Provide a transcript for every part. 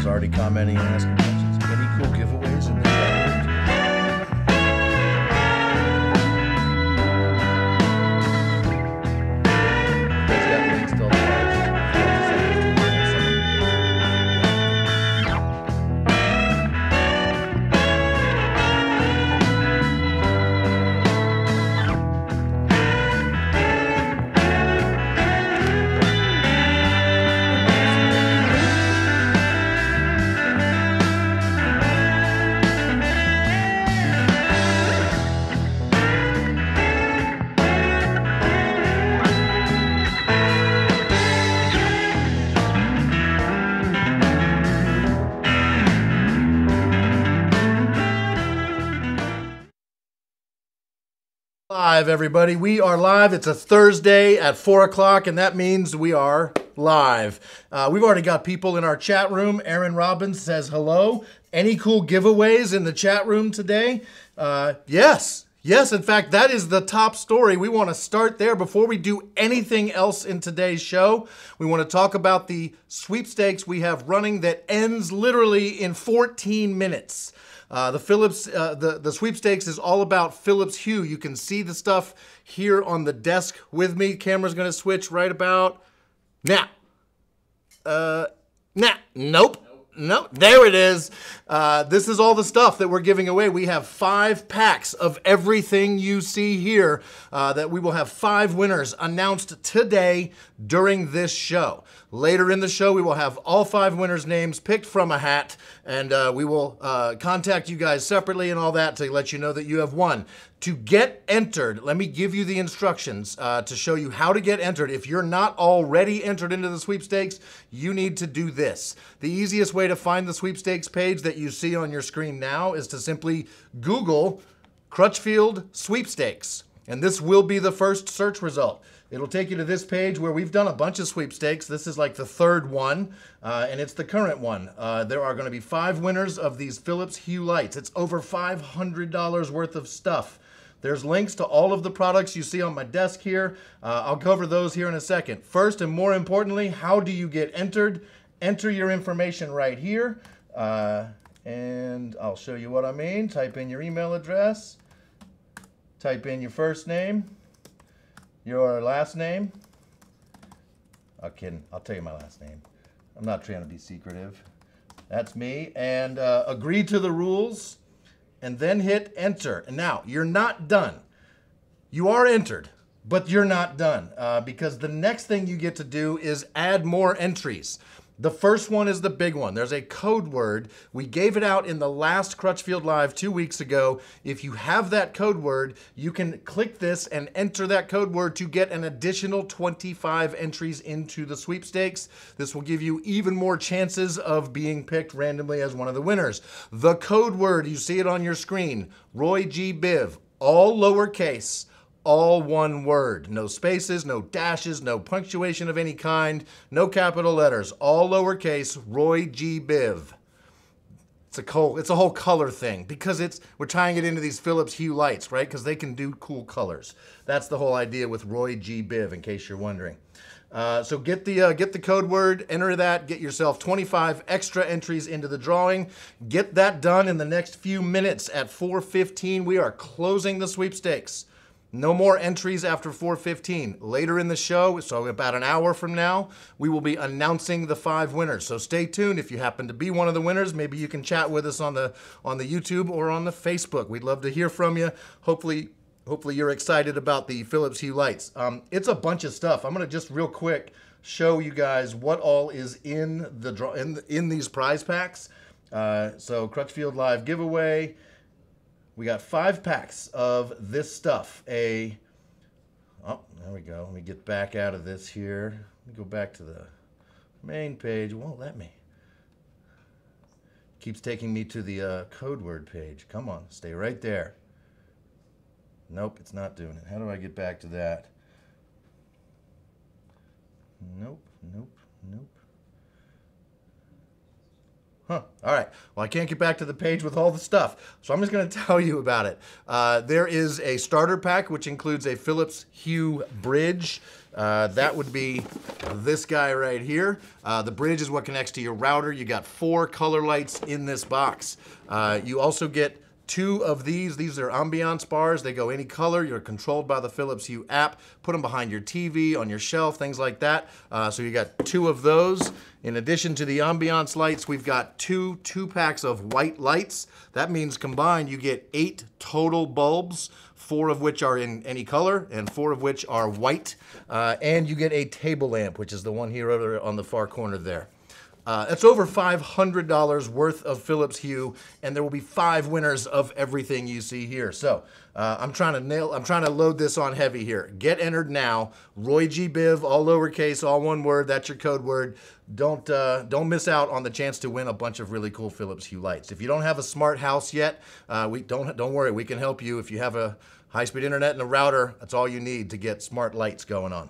is already commenting and asking questions. Any cool giveaways in the Live, everybody. We are live. It's a Thursday at 4 o'clock, and that means we are live. Uh, we've already got people in our chat room. Aaron Robbins says hello. Any cool giveaways in the chat room today? Uh, yes. Yes, in fact, that is the top story. We want to start there before we do anything else in today's show. We want to talk about the sweepstakes we have running that ends literally in 14 minutes. Uh, the Philips, uh, the the sweepstakes is all about Philips Hue. You can see the stuff here on the desk with me. Camera's going to switch right about now. Uh, nah, nope. Nope, there it is. Uh, this is all the stuff that we're giving away. We have five packs of everything you see here uh, that we will have five winners announced today during this show. Later in the show, we will have all five winners' names picked from a hat, and uh, we will uh, contact you guys separately and all that to let you know that you have won. To get entered, let me give you the instructions uh, to show you how to get entered. If you're not already entered into the sweepstakes, you need to do this. The easiest way to find the sweepstakes page that you see on your screen now is to simply Google Crutchfield Sweepstakes, and this will be the first search result. It'll take you to this page where we've done a bunch of sweepstakes. This is like the third one, uh, and it's the current one. Uh, there are going to be five winners of these Philips Hue lights. It's over $500 worth of stuff. There's links to all of the products you see on my desk here. Uh, I'll cover those here in a second. First, and more importantly, how do you get entered? Enter your information right here, uh, and I'll show you what I mean. Type in your email address, type in your first name, your last name. I'm kidding. I'll tell you my last name. I'm not trying to be secretive. That's me. And uh, agree to the rules and then hit enter. And now you're not done. You are entered, but you're not done uh, because the next thing you get to do is add more entries. The first one is the big one. There's a code word. We gave it out in the last Crutchfield Live two weeks ago. If you have that code word, you can click this and enter that code word to get an additional 25 entries into the sweepstakes. This will give you even more chances of being picked randomly as one of the winners. The code word, you see it on your screen, Roy G. Biv, all lowercase all one word. No spaces, no dashes, no punctuation of any kind, no capital letters. All lowercase, Roy G. Biv. It's a it's a whole color thing because it's we're tying it into these Philips Hue lights, right? Because they can do cool colors. That's the whole idea with Roy G. Biv, in case you're wondering. Uh, so get the uh, get the code word, enter that, get yourself 25 extra entries into the drawing. Get that done in the next few minutes. At 4:15, we are closing the sweepstakes. No more entries after 4:15. Later in the show, so about an hour from now, we will be announcing the five winners. So stay tuned. If you happen to be one of the winners, maybe you can chat with us on the on the YouTube or on the Facebook. We'd love to hear from you. Hopefully, hopefully you're excited about the Philips Hue lights. Um, it's a bunch of stuff. I'm gonna just real quick show you guys what all is in the draw in in these prize packs. Uh, so Crutchfield Live giveaway. We got five packs of this stuff. A oh, there we go. Let me get back out of this here. Let me go back to the main page. It won't let me. Keeps taking me to the uh, code word page. Come on, stay right there. Nope, it's not doing it. How do I get back to that? Nope, nope, nope. Huh. All right. Well, I can't get back to the page with all the stuff, so I'm just going to tell you about it. Uh, there is a starter pack which includes a Philips Hue bridge. Uh, that would be this guy right here. Uh, the bridge is what connects to your router. You got four color lights in this box. Uh, you also get two of these. These are ambiance bars. They go any color. You're controlled by the Philips Hue app. Put them behind your TV, on your shelf, things like that. Uh, so you got two of those. In addition to the ambiance lights, we've got two two packs of white lights. That means combined you get eight total bulbs, four of which are in any color and four of which are white. Uh, and you get a table lamp, which is the one here over on the far corner there. Uh, that's over $500 worth of Philips Hue, and there will be five winners of everything you see here. So uh, I'm trying to nail, I'm trying to load this on heavy here. Get entered now. Roy G Biv, all lowercase, all one word. That's your code word. Don't uh, don't miss out on the chance to win a bunch of really cool Philips Hue lights. If you don't have a smart house yet, uh, we don't don't worry. We can help you. If you have a high-speed internet and a router, that's all you need to get smart lights going on.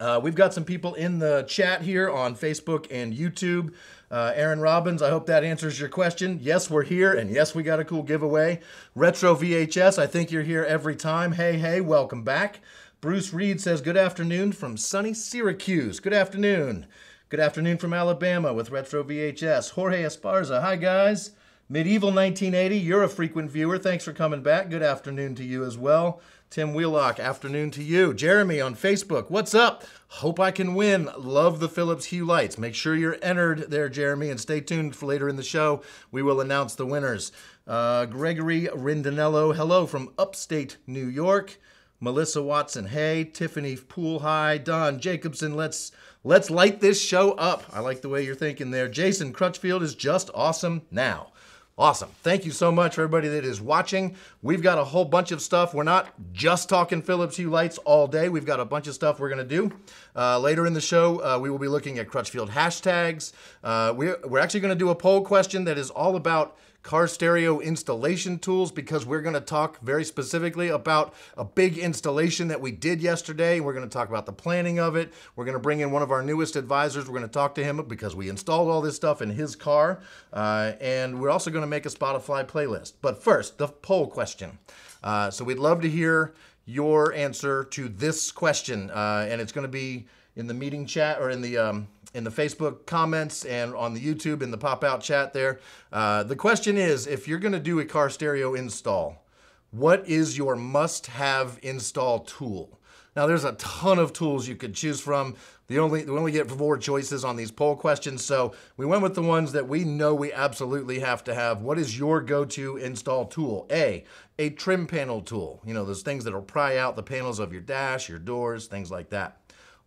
Uh, we've got some people in the chat here on Facebook and YouTube. Uh, Aaron Robbins, I hope that answers your question. Yes, we're here, and yes, we got a cool giveaway. Retro VHS, I think you're here every time. Hey, hey, welcome back. Bruce Reed says, Good afternoon from sunny Syracuse. Good afternoon. Good afternoon from Alabama with Retro VHS. Jorge Esparza, hi guys. Medieval 1980, you're a frequent viewer. Thanks for coming back. Good afternoon to you as well. Tim Wheelock, afternoon to you. Jeremy on Facebook, what's up? Hope I can win. Love the Philips Hue lights. Make sure you're entered there, Jeremy, and stay tuned for later in the show. We will announce the winners. Uh, Gregory Rindanello, hello from upstate New York. Melissa Watson, hey. Tiffany Pool, hi. Don Jacobson, let's let's light this show up. I like the way you're thinking there. Jason Crutchfield is just awesome now. Awesome. Thank you so much for everybody that is watching. We've got a whole bunch of stuff. We're not just talking Philips Hue lights all day. We've got a bunch of stuff we're going to do. Uh, later in the show, uh, we will be looking at Crutchfield hashtags. Uh, we're, we're actually going to do a poll question that is all about car stereo installation tools because we're going to talk very specifically about a big installation that we did yesterday. We're going to talk about the planning of it. We're going to bring in one of our newest advisors. We're going to talk to him because we installed all this stuff in his car. Uh, and we're also going to make a Spotify playlist. But first, the poll question. Uh, so we'd love to hear your answer to this question. Uh, and it's going to be in the meeting chat or in the um, in the Facebook comments and on the YouTube in the pop out chat there. Uh, the question is if you're going to do a car stereo install, what is your must have install tool? Now, there's a ton of tools you could choose from. The only we only get four choices on these poll questions, so we went with the ones that we know we absolutely have to have. What is your go-to install tool? A, a trim panel tool. You know, those things that'll pry out the panels of your dash, your doors, things like that.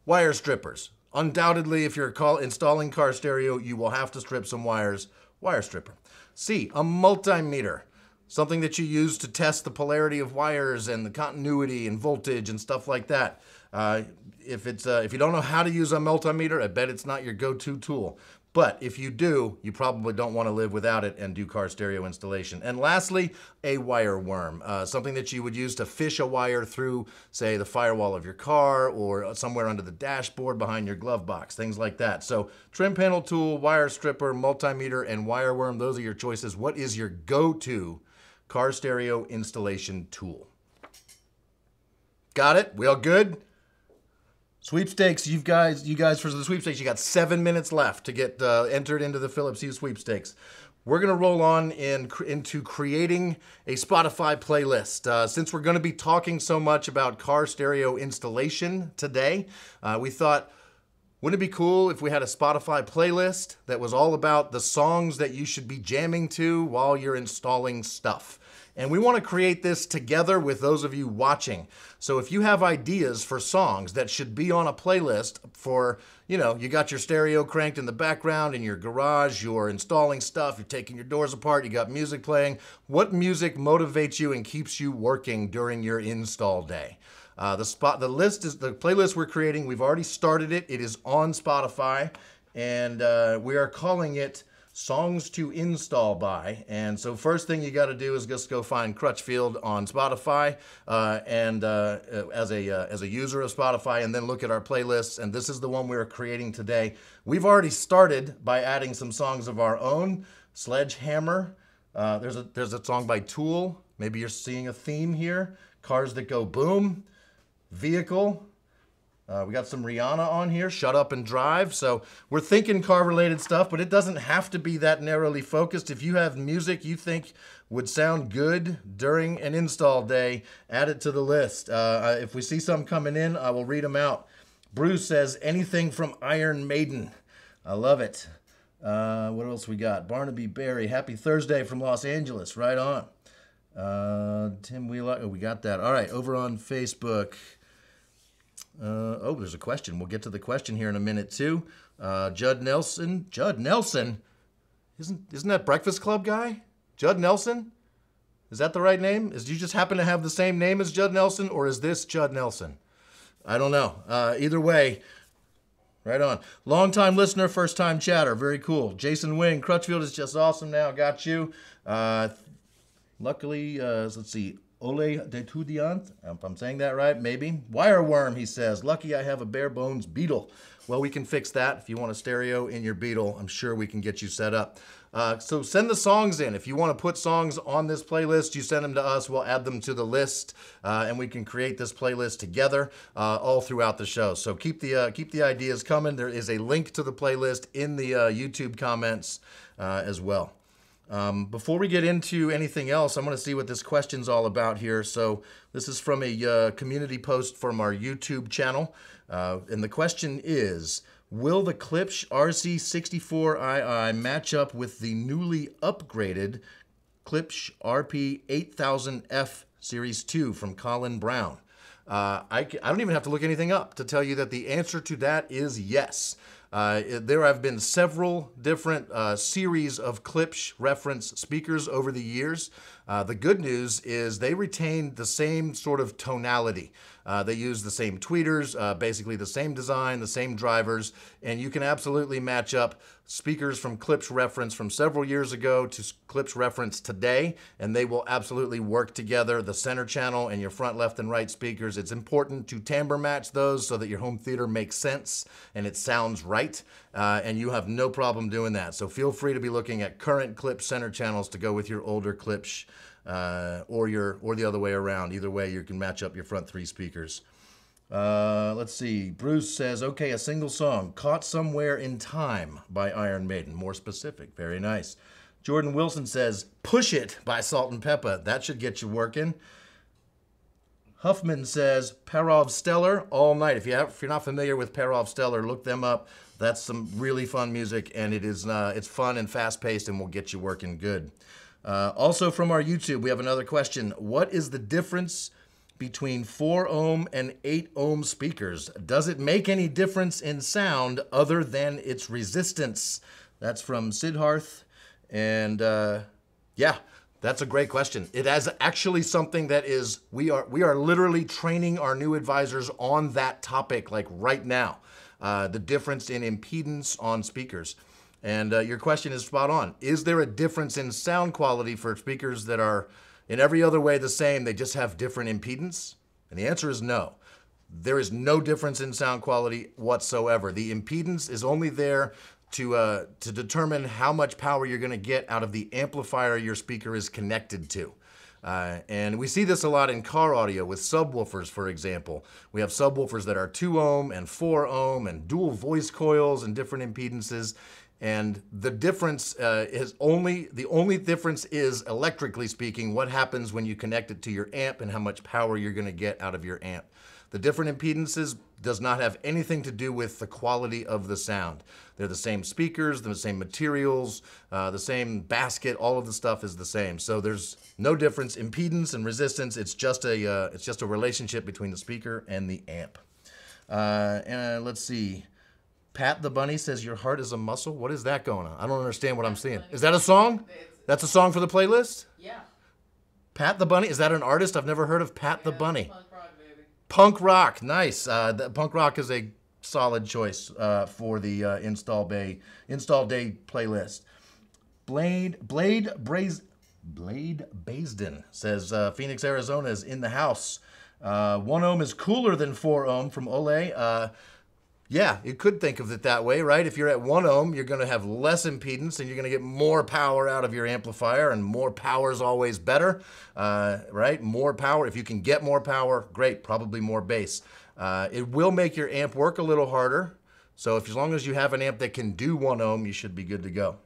Wire strippers. Undoubtedly, if you're call, installing car stereo, you will have to strip some wires. Wire stripper. C, a multimeter. Something that you use to test the polarity of wires and the continuity and voltage and stuff like that. Uh, if it's uh, if you don't know how to use a multimeter, I bet it's not your go-to tool. But if you do, you probably don't want to live without it and do car stereo installation. And lastly, a wire worm, uh, something that you would use to fish a wire through, say, the firewall of your car or somewhere under the dashboard behind your glove box, things like that. So trim panel tool, wire stripper, multimeter, and wire worm, those are your choices. What is your go-to car stereo installation tool? Got it? We all good? Sweepstakes, you guys, you guys for the sweepstakes, you got seven minutes left to get uh, entered into the Philips Hue sweepstakes. We're gonna roll on in, into creating a Spotify playlist. Uh, since we're gonna be talking so much about car stereo installation today, uh, we thought, wouldn't it be cool if we had a Spotify playlist that was all about the songs that you should be jamming to while you're installing stuff? And we want to create this together with those of you watching. So if you have ideas for songs that should be on a playlist for, you know, you got your stereo cranked in the background in your garage, you're installing stuff, you're taking your doors apart, you got music playing. What music motivates you and keeps you working during your install day? Uh, the spot, the list is the playlist we're creating. We've already started it. It is on Spotify, and uh, we are calling it songs to install by. And so, first thing you got to do is just go find Crutchfield on Spotify, uh, and uh, as a uh, as a user of Spotify, and then look at our playlists. And this is the one we're creating today. We've already started by adding some songs of our own. Sledgehammer. Uh, there's a there's a song by Tool. Maybe you're seeing a theme here. Cars that go boom. Vehicle. Uh, we got some Rihanna on here, Shut Up and Drive. So we're thinking car related stuff, but it doesn't have to be that narrowly focused. If you have music you think would sound good during an install day, add it to the list. Uh, if we see some coming in, I will read them out. Bruce says, anything from Iron Maiden. I love it. Uh, what else we got? Barnaby Berry, happy Thursday from Los Angeles. Right on. Uh, Tim Wheeler, oh, we got that. All right, over on Facebook. Uh, oh, there's a question. We'll get to the question here in a minute too. Uh, Judd Nelson. Judd Nelson. Isn't isn't that Breakfast Club guy? Judd Nelson. Is that the right name? Is you just happen to have the same name as Judd Nelson, or is this Judd Nelson? I don't know. Uh, either way, right on. Long time listener, first time chatter. Very cool. Jason Wing. Crutchfield is just awesome now. Got you. Uh, luckily, uh, let's see. Ole d'Etudiant, if I'm saying that right, maybe. Wireworm, he says. Lucky I have a bare bones Beetle. Well, we can fix that. If you want a stereo in your Beetle, I'm sure we can get you set up. Uh, so send the songs in. If you want to put songs on this playlist, you send them to us. We'll add them to the list, uh, and we can create this playlist together uh, all throughout the show. So keep the uh, keep the ideas coming. There is a link to the playlist in the uh, YouTube comments uh, as well. Um, before we get into anything else, I'm going to see what this question's all about here. So this is from a uh, community post from our YouTube channel. Uh, and the question is, will the Klipsch RC64II match up with the newly upgraded Klipsch RP8000F Series 2 from Colin Brown? Uh, I, I don't even have to look anything up to tell you that the answer to that is yes. Uh, there have been several different uh, series of Klipsch reference speakers over the years. Uh, the good news is they retain the same sort of tonality. Uh, they use the same tweeters, uh, basically the same design, the same drivers, and you can absolutely match up speakers from Klipsch reference from several years ago to Klipsch reference today, and they will absolutely work together. The center channel and your front, left, and right speakers. It's important to timbre match those so that your home theater makes sense and it sounds right, uh, and you have no problem doing that. So feel free to be looking at current Klipsch center channels to go with your older Klipsch uh, or your or the other way around. Either way, you can match up your front three speakers. Uh, let's see. Bruce says, okay, a single song, Caught Somewhere in Time by Iron Maiden. More specific. Very nice. Jordan Wilson says, Push It by Salt-N-Pepa. That should get you working. Huffman says, Parov Stelar, All Night. If, you have, if you're not familiar with Parov Stelar, look them up. That's some really fun music, and it is uh, it's fun and fast-paced and will get you working good. Uh, also from our YouTube, we have another question. What is the difference between 4 ohm and 8 ohm speakers? Does it make any difference in sound other than its resistance? That's from Sidharth. And uh, yeah, that's a great question. It has actually something that is we are we are literally training our new advisors on that topic like right now. Uh, the difference in impedance on speakers. And uh, your question is spot on. Is there a difference in sound quality for speakers that are in every other way the same, they just have different impedance? And the answer is no. There is no difference in sound quality whatsoever. The impedance is only there to, uh, to determine how much power you're going to get out of the amplifier your speaker is connected to. Uh, and we see this a lot in car audio with subwoofers, for example. We have subwoofers that are 2 ohm and 4 ohm and dual voice coils and different impedances. And the difference uh, is only, the only difference is electrically speaking, what happens when you connect it to your amp and how much power you're gonna get out of your amp. The different impedances does not have anything to do with the quality of the sound. They're the same speakers, the same materials, uh, the same basket, all of the stuff is the same. So there's no difference. Impedance and resistance, it's just a, uh, it's just a relationship between the speaker and the amp. Uh, and let's see. Pat the Bunny says, Your heart is a muscle. What is that going on? I don't understand what I'm seeing. Is that a song? That's a song for the playlist? Yeah. Pat the Bunny? Is that an artist? I've never heard of Pat the Yeah, Bunny. Punk rock, baby. Punk rock, nice. Uh, the, punk rock is a solid choice uh, for the uh, install day install day playlist. Blade Blade Braze Blade Baisden says uh, Phoenix, Arizona is in the house. Uh, one ohm is cooler than four ohm from Ole. Yeah, you could think of it that way, right? If you're at one ohm, you're going to have less impedance and you're going to get more power out of your amplifier, and more power is always better, uh, right? More power. If you can get more power, great, probably more bass. Uh, it will make your amp work a little harder. So if as long as you have an amp that can do one ohm, you should be good to go.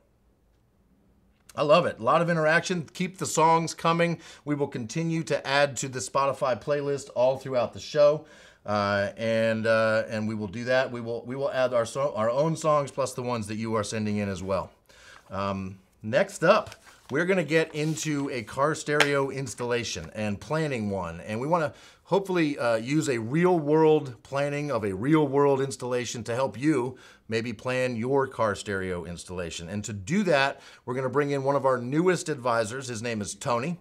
I love it. A lot of interaction. Keep the songs coming. We will continue to add to the Spotify playlist all throughout the show. Uh, and uh, and we will do that. We will we will add our so- our own songs plus the ones that you are sending in as well. Um, next up, we're going to get into a car stereo installation and planning one, and we want to hopefully uh, use a real world planning of a real world installation to help you maybe plan your car stereo installation. And to do that, we're going to bring in one of our newest advisors. His name is Tony.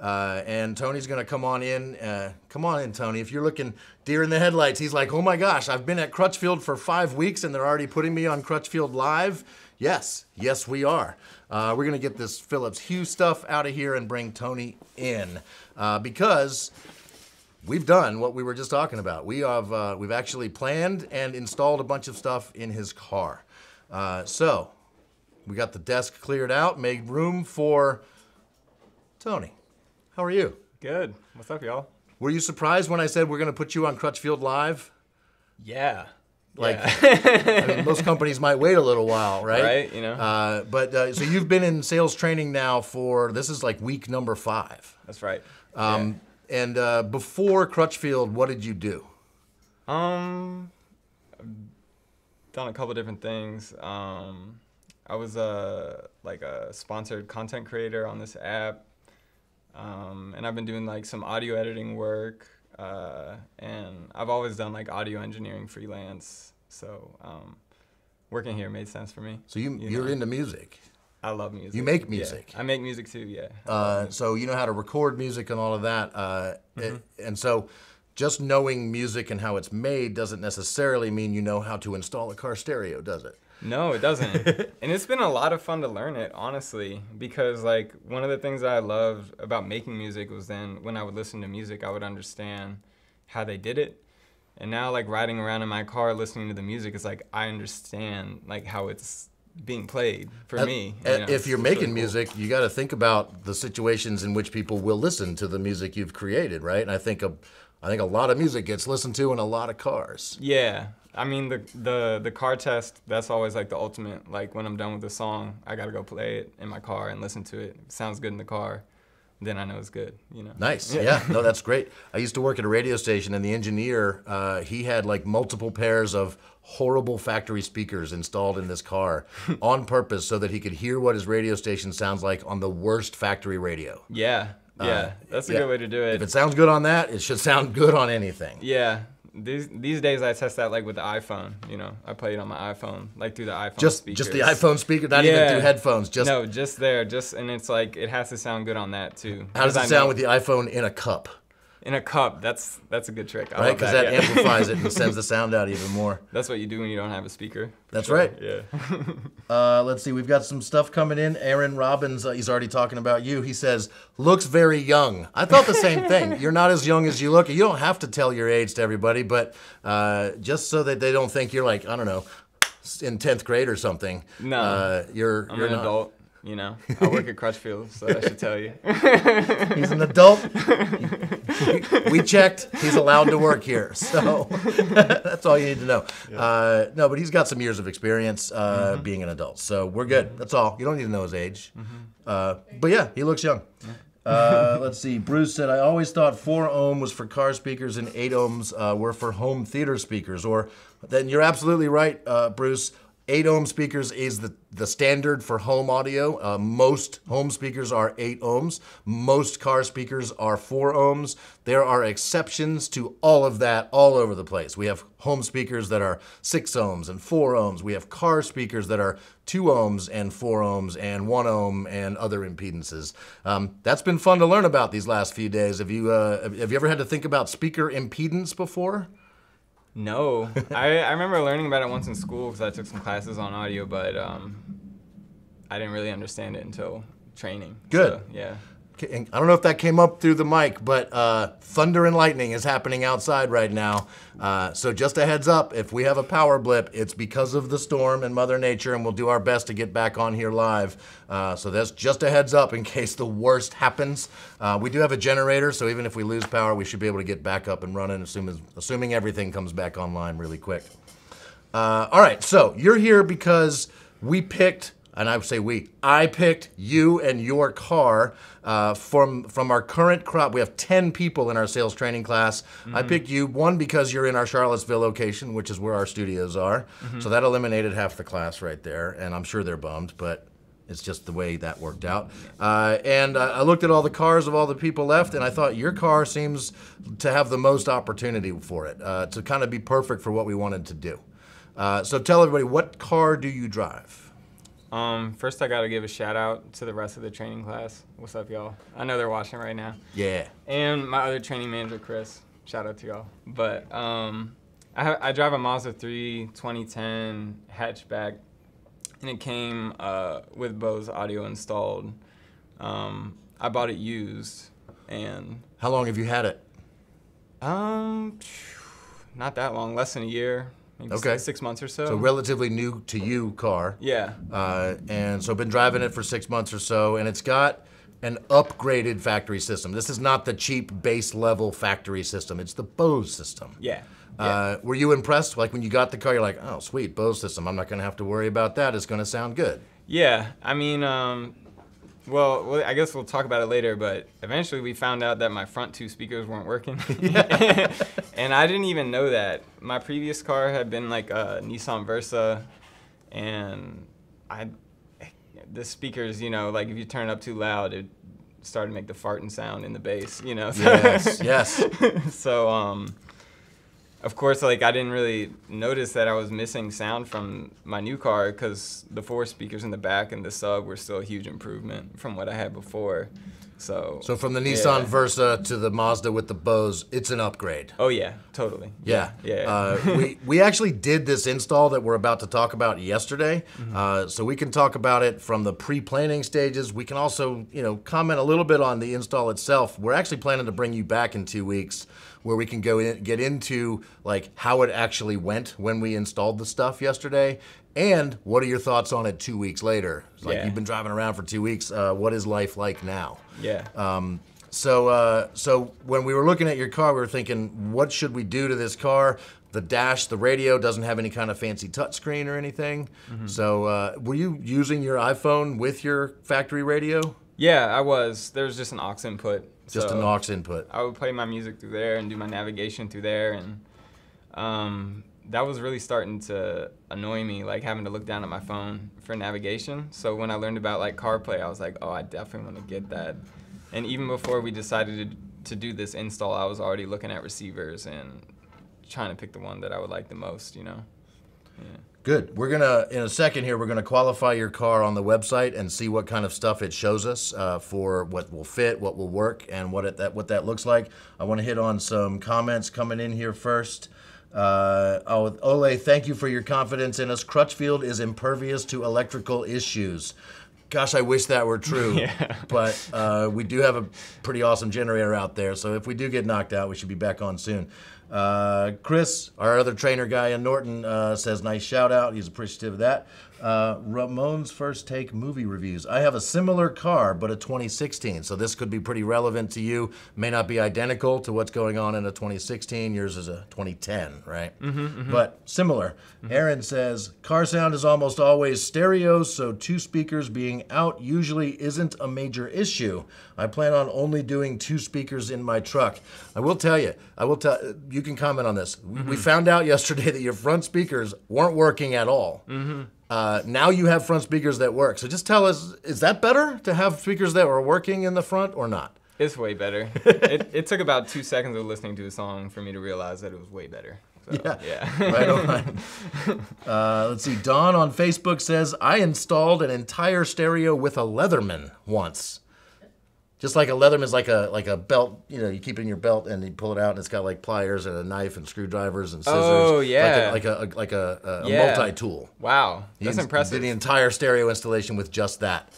Uh, and Tony's going to come on in. Uh, come on in, Tony. If you're looking deer in the headlights, he's like, oh my gosh, I've been at Crutchfield for five weeks and they're already putting me on Crutchfield Live. Yes, yes, we are. Uh, we're going to get this Philips Hue stuff out of here and bring Tony in uh, because we've done what we were just talking about. We have uh, we've actually planned and installed a bunch of stuff in his car. Uh, so we got the desk cleared out, made room for Tony. How are you? Good. What's up, y'all? Were you surprised when I said we're going to put you on Crutchfield Live? Yeah. Like, Yeah. I mean, most companies might wait a little while, right? Right, you know. Uh, but uh, so you've been in sales training now for this is like week number five. That's right. Um, And uh, before Crutchfield, what did you do? Um, I've done a couple different things. Um, I was a like a sponsored content creator on this app, um, and I've been doing like some audio editing work. Uh, and I've always done like audio engineering freelance. So um, working here made sense for me. So you, You you're know. into music. I love music. You make Yeah. music. I make music too. Yeah. Uh, so you know how to record music and all of that. Uh, Mm-hmm. it- and so just knowing music and how it's made doesn't necessarily mean you know how to install a car stereo, does it? No, it doesn't. and it's been a lot of fun to learn it, honestly, because like one of the things that I loved about making music was then when I would listen to music, I would understand how they did it. And now like riding around in my car listening to the music, it's like I understand like how it's being played for Uh, me. uh, you know, if you're it's really making cool. music, you got to think about the situations in which people will listen to the music you've created, right? And I think a, I think a lot of music gets listened to in a lot of cars. Yeah. I mean the the the car test, that's always like the ultimate. Like when I'm done with the song, I gotta go play it in my car and listen to it. It sounds good in the car, then I know it's good, you know. Nice. Yeah. No, that's great. I used to work at a radio station, and the engineer, uh, he had like multiple pairs of horrible factory speakers installed in this car on purpose so that he could hear what his radio station sounds like on the worst factory radio. Yeah, yeah, that's a Uh, yeah. good way to do it. If it sounds good on that, it should sound good on anything. yeah, these these days I test that like with the iPhone. You know, I play it on my iPhone, like through the iPhone. Just speakers. just the iPhone speaker, not even through headphones. Just no, just there, just and it's like it has to sound good on that too. how does it I sound know- with the iPhone in a cup, in a cup? That's that's a good trick. I right? Because that. that, yeah. amplifies it and sends the sound out even more. that's what you do when you don't have a speaker. That's Sure, right. Yeah. Uh, let's see, we've got some stuff coming in. Aaron Robbins, uh, he's already talking about you. He says, looks very young. I thought the same thing. You're not as young as you look. You don't have to tell your age to everybody, but uh, just so that they don't think you're like, I don't know, in 10th grade or something. No. Uh, you're I'm you're an not. adult. You know, I work at Crutchfield, so I should tell you. He's an adult. we, we checked. He's allowed to work here. So that's all you need to know. Uh, no, but he's got some years of experience uh, Mm-hmm. being an adult. So we're good. That's all. You don't need to know his age. Uh, but yeah, he looks young. Uh, let's see. Bruce said, I always thought 4 ohm was for car speakers and 8 ohms uh, were for home theater speakers. Or then you're absolutely right, uh, Bruce. 8 ohm speakers is the, the standard for home audio. Uh, most home speakers are 8 ohms. Most car speakers are 4 ohms. There are exceptions to all of that all over the place. We have home speakers that are 6 ohms and 4 ohms. We have car speakers that are 2 ohms and 4 ohms and 1 ohm and other impedances. Um, that's been fun to learn about these last few days. Have you, uh, have you ever had to think about speaker impedance before? No, I, I remember learning about it once in school because I took some classes on audio, but um, I didn't really understand it until training. Good. So, yeah. I don't know if that came up through the mic, but uh, thunder and lightning is happening outside right now. Uh, so just a heads up, if we have a power blip, it's because of the storm and Mother Nature, and we'll do our best to get back on here live. Uh, so that's just a heads up in case the worst happens. Uh, we do have a generator, so even if we lose power, we should be able to get back up and running, assuming, assuming everything comes back online really quick. Uh, all right, so you're here because we picked and I would say we, I picked you and your car uh, from from our current crop. We have 10 people in our sales training class. Mm-hmm. I picked you, one, because you're in our Charlottesville location, which is where our studios are. Mm-hmm. So that eliminated half the class right there, and I'm sure they're bummed, but it's just the way that worked out. Uh, and uh, I looked at all the cars of all the people left, and I thought your car seems to have the most opportunity for it, uh, to kind of be perfect for what we wanted to do. Uh, so tell everybody, what car do you drive? Um, first, I got to give a shout out to the rest of the training class. What's up, y'all? I know they're watching right now. Yeah. And my other training manager, Chris. Shout out to y'all. But um, I, I, drive a Mazda 3 2010 hatchback, and it came uh, with Bose audio installed. Um, I bought it used, and how long have you had it? Um, not that long, less than a year maybe okay. six months or so. So relatively new to you car. Yeah. Uh, and so been driving it for six months or so, and it's got an upgraded factory system. This is not the cheap base level factory system. It's the Bose system. Yeah. Uh, were you impressed? Like when you got the car, you're like, oh, sweet, Bose system. I'm not going to have to worry about that. It's going to sound good. Yeah. I mean, um, well, I guess we'll talk about it later, but eventually we found out that my front two speakers weren't working. and I didn't even know that. My previous car had been like a Nissan Versa, and I, the speakers, you know, like if you turn it up too loud, it started to make the farting sound in the bass, you know. yes, yes. so, um, of course, like I didn't really notice that I was missing sound from my new car because the four speakers in the back and the sub were still a huge improvement from what I had before. So, so from the Nissan yeah. Versa to the Mazda with the Bose, it's an upgrade. Oh yeah, totally. Yeah, yeah. yeah. Uh, we we actually did this install that we're about to talk about yesterday, mm-hmm. uh, so we can talk about it from the pre-planning stages. We can also, you know, comment a little bit on the install itself. We're actually planning to bring you back in two weeks where we can go in, get into like how it actually went when we installed the stuff yesterday, and what are your thoughts on it two weeks later? like yeah. you've been driving around for two weeks. Uh, what is life like now? Yeah. Um, so, uh, so when we were looking at your car, we were thinking, what should we do to this car? The dash, the radio doesn't have any kind of fancy touchscreen or anything. Mm-hmm. So, uh, were you using your iPhone with your factory radio? Yeah, I was. There was just an aux input just so an aux input. I would play my music through there and do my navigation through there, and um, that was really starting to annoy me, like having to look down at my phone for navigation. So when I learned about like CarPlay, I was like, oh, I definitely want to get that. And even before we decided to, to do this install, I was already looking at receivers and trying to pick the one that I would like the most, you know. Yeah. Good. We're gonna in a second here. We're gonna qualify your car on the website and see what kind of stuff it shows us uh, for what will fit, what will work, and what it, that what that looks like. I want to hit on some comments coming in here first. Uh, oh, Ole, thank you for your confidence in us. Crutchfield is impervious to electrical issues. Gosh, I wish that were true. yeah. But uh, we do have a pretty awesome generator out there, so if we do get knocked out, we should be back on soon. Uh, Chris, our other trainer guy in Norton, uh, says nice shout out. He's appreciative of that. Uh, Ramon's first take movie reviews. I have a similar car, but a 2016, so this could be pretty relevant to you. May not be identical to what's going on in a 2016. Yours is a 2010, right? Mm-hmm, mm-hmm. But similar. Mm-hmm. Aaron says car sound is almost always stereo, so two speakers being out usually isn't a major issue. I plan on only doing two speakers in my truck. I will tell you. I will tell. You can comment on this. We mm-hmm. found out yesterday that your front speakers weren't working at all. Uh, now you have front speakers that work. So just tell us, is that better to have speakers that are working in the front or not? It's way better. it, it, took about two seconds of listening to a song for me to realize that it was way better. So, yeah, yeah. right on. Uh, let's see. Don on Facebook says I installed an entire stereo with a Leatherman once. Just like a Leatherman is like a like a belt, you know, you keep it in your belt and you pull it out and it's got like pliers and a knife and screwdrivers and scissors. Oh, yeah. like a like a, like a, a, Yeah. multi tool. Wow, that's He impressive. Did the entire stereo installation with just that.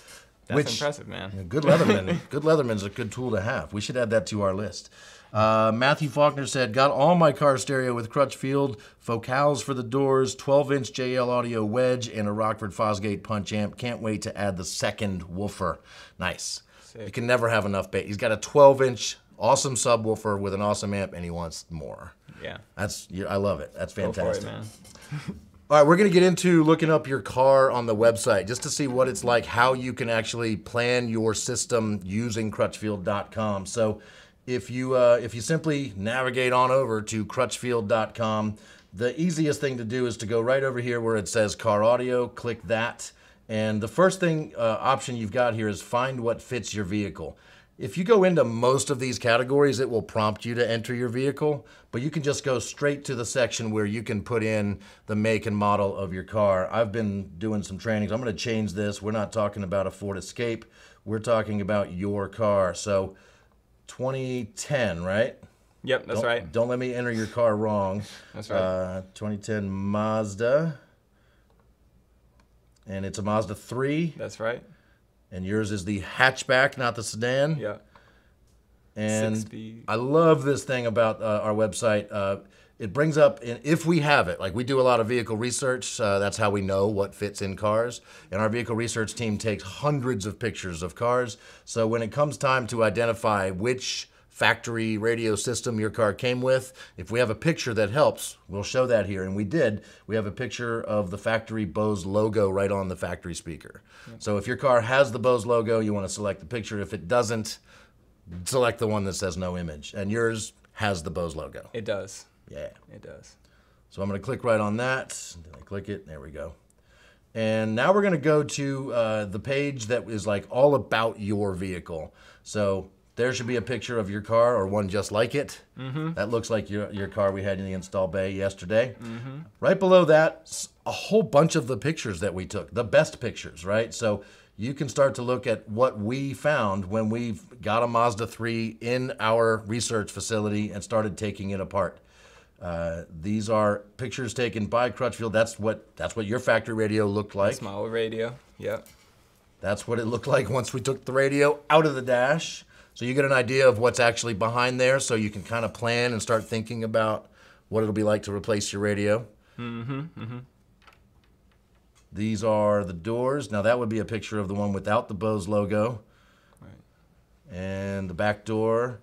That's which impressive, man. yeah, good Leatherman. good Leatherman's a good tool to have. We should add that to our list. Uh, Matthew Faulkner said, "Got all my car stereo with Crutchfield, focals for the doors, 12-inch JL audio wedge, and a Rockford Fosgate punch amp. Can't wait to add the second woofer. Nice. You can never have enough bass. He's got a 12-inch awesome subwoofer with an awesome amp, and he wants more. Yeah, That's I love it. That's go fantastic. for it, man. All right, we're going to get into looking up your car on the website just to see what it's like, how you can actually plan your system using Crutchfield.com. So, if you uh, if you simply navigate on over to Crutchfield.com, the easiest thing to do is to go right over here where it says Car Audio. Click that, and the first thing uh, option you've got here is Find what fits your vehicle. If you go into most of these categories, it will prompt you to enter your vehicle, but you can just go straight to the section where you can put in the make and model of your car. I've been doing some trainings. I'm going to change this. We're not talking about a Ford Escape. We're talking about your car. So 2010, right? Yep, that's don't, right. Don't let me enter your car wrong. That's right. Uh, 2010 Mazda. And it's a Mazda 3. That's right. And yours is the hatchback, not the sedan. Yeah. And I love this thing about uh, our website. Uh, it brings up, if we have it, like we do a lot of vehicle research, uh, that's how we know what fits in cars. And our vehicle research team takes hundreds of pictures of cars. So when it comes time to identify which factory radio system your car came with, if we have a picture that helps, we'll show that here. And we did. We have a picture of the factory Bose logo right on the factory speaker. So if your car has the Bose logo, you want to select the picture. If it doesn't, select the one that says no image. And yours has the Bose logo. It does. Yeah. It does. So I'm going to click right on that. Then I click it. There we go. And now we're going to go to uh, the page that is like all about your vehicle. So there should be a picture of your car or one just like it. Mm-hmm. That looks like your, your car we had in the install bay yesterday. Mm-hmm. Right below that, a whole bunch of the pictures that we took, the best pictures, right? So you can start to look at what we found when we got a Mazda 3 in our research facility and started taking it apart. Uh, these are pictures taken by Crutchfield. That's what that's what your factory radio looked like. That's my old radio. Yep. That's what it looked like once we took the radio out of the dash. So you get an idea of what's actually behind there, so you can kind of plan and start thinking about what it'll be like to replace your radio. Mm-hmm. mm-hmm. These are the doors. Now that would be a picture of the one without the Bose logo. Right. and the back door,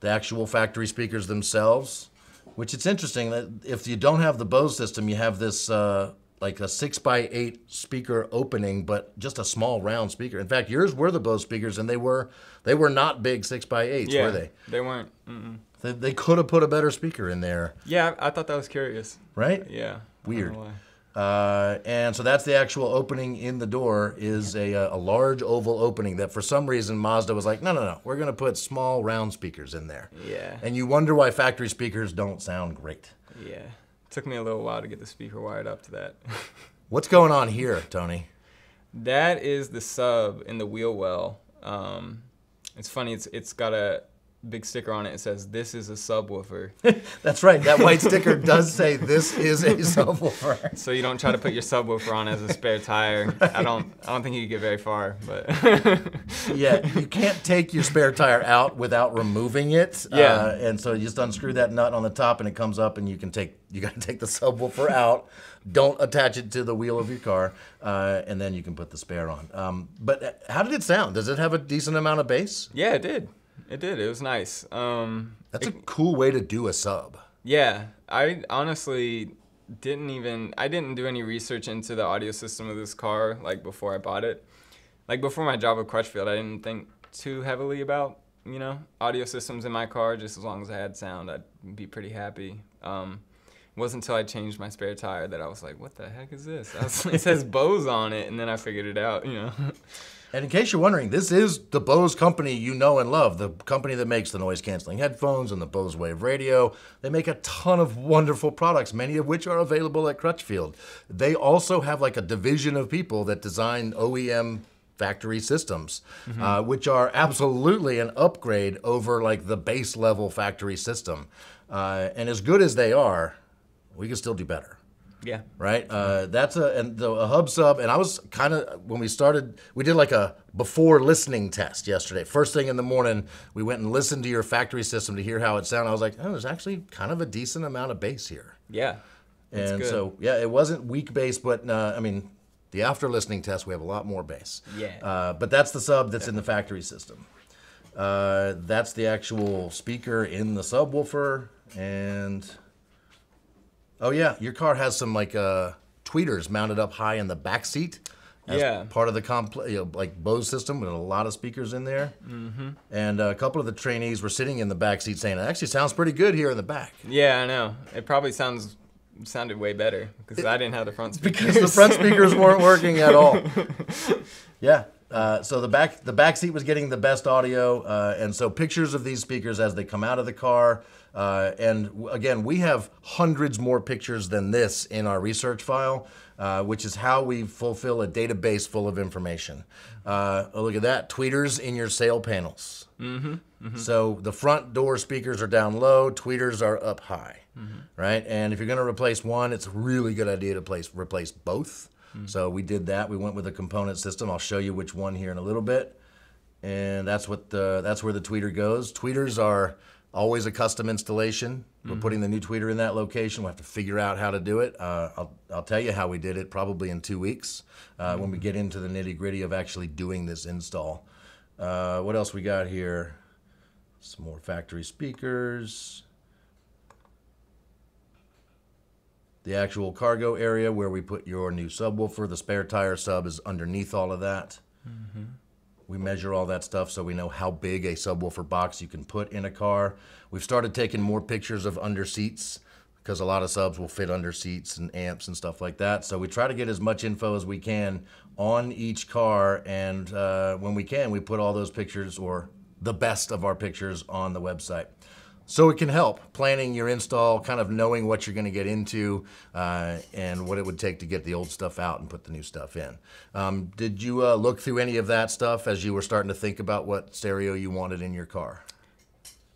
the actual factory speakers themselves. Which it's interesting that if you don't have the Bose system, you have this uh, like a six by eight speaker opening, but just a small round speaker. In fact, yours were the Bose speakers, and they were they were not big six by eights, Yeah. were they? They weren't. They, they could have put a better speaker in there, Yeah, I I thought that was curious. right? Yeah. Weird. Uh, and so that's the actual opening in the door is a, a large oval opening that for some reason Mazda was like, no, no, no, we're going to put small round speakers in there. Yeah. And you wonder why factory speakers don't sound great. Yeah. Took me a little while to get the speaker wired up to that. What's going on here, Tony? that is the sub in the wheel well. Um, it's funny. It's it's got a big sticker on it. It says this is a subwoofer. That's right. That white sticker does say this is a subwoofer. so you don't try to put your subwoofer on as a spare tire. I don't I don't think you get very far, but yeah, you can't take your spare tire out without removing it. Yeah. Uh, and so you just unscrew that nut on the top and it comes up and you can take you got to take the subwoofer out. Don't attach it to the wheel of your car, uh, and then you can put the spare on. Um, but uh, how did it sound? Does it have a decent amount of bass? yeah, it did. It did. It was nice. Um, That's a cool way to do a sub. Yeah, I honestly didn't even I didn't do any research into the audio system of this car like before I bought it. Like before my job at Crutchfield, I didn't think too heavily about you know audio systems in my car. Just as long as I had sound, I'd be pretty happy. Um, it wasn't until I changed my spare tire that I was like, "What the heck is this?" I was, it says Bose on it, and then I figured it out. You know. And in case you're wondering, this is the Bose company you know and love, the company that makes the noise canceling headphones and the Bose Wave radio. They make a ton of wonderful products, many of which are available at Crutchfield. They also have like a division of people that design OEM factory systems, uh, which are absolutely an upgrade over like the base level factory system. Uh, and as good as they are, we can still do better Yeah. right? Uh, that's a and the a hub sub. And I was kind of when we started, we did like a before listening test yesterday. First thing in the morning, we went and listened to your factory system to hear how it sounded. I was like, oh, there's actually kind of a decent amount of bass here. Yeah. And so yeah, it wasn't weak bass, but uh, I mean, the after listening test, we have a lot more bass. Yeah. Uh, but that's the sub that's in the factory system. Uh, that's the actual speaker in the subwoofer, and oh yeah, your car has some like uh, tweeters mounted up high in the back seat. As Yeah. part of the compl- you know, like Bose system with a lot of speakers in there, mm-hmm. and a couple of the trainees were sitting in the back seat saying, "It actually sounds pretty good here in the back." Yeah, I know. It probably sounds sounded way better because I didn't have the front speakers. because the front speakers weren't working at all. Yeah. Uh, so the back the back seat was getting the best audio, uh, and so pictures of these speakers as they come out of the car. Uh, and again, we have hundreds more pictures than this in our research file, uh, which is how we fulfill a database full of information. Uh, oh, look at that, tweeters in your sail panels. So the front door speakers are down low, tweeters are up high, right? And if you're going to replace one, it's a really good idea to place replace both. So we did that. We went with a component system. I'll show you which one here in a little bit. And that's what the, that's where the tweeter goes. Tweeters are always a custom installation. We're putting the new tweeter in that location. We'll have to figure out how to do it. Uh, I'll, I'll tell you how we did it probably in two weeks uh, when we get into the nitty gritty of actually doing this install. Uh, what else we got here? Some more factory speakers. The actual cargo area where we put your new subwoofer, the spare tire sub is underneath all of that. We measure all that stuff so we know how big a subwoofer box you can put in a car. We've started taking more pictures of under seats because a lot of subs will fit under seats and amps and stuff like that. So we try to get as much info as we can on each car, and uh, when we can, we put all those pictures or the best of our pictures on the website. So it can help planning your install, kind of knowing what you're going to get into, uh, and what it would take to get the old stuff out and put the new stuff in. Um, did you uh, look through any of that stuff as you were starting to think about what stereo you wanted in your car?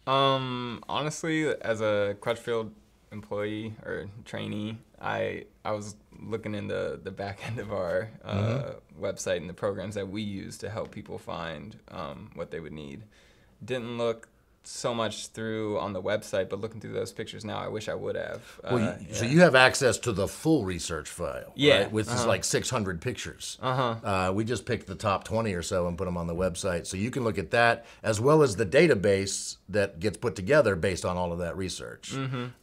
Um, honestly, as a Crutchfield employee or trainee, I I was looking in the, the back end of our uh, Mm-hmm. website and the programs that we use to help people find um, what they would need. Didn't look so much through on the website, but looking through those pictures now, I wish I would have. Well, Uh, you, so you have access to the full research file, Yeah, right? Which is uh-huh. like 600 pictures. Uh-huh. Uh, we just picked the top 20 or so and put them on the website, so you can look at that as well as the database that gets put together based on all of that research,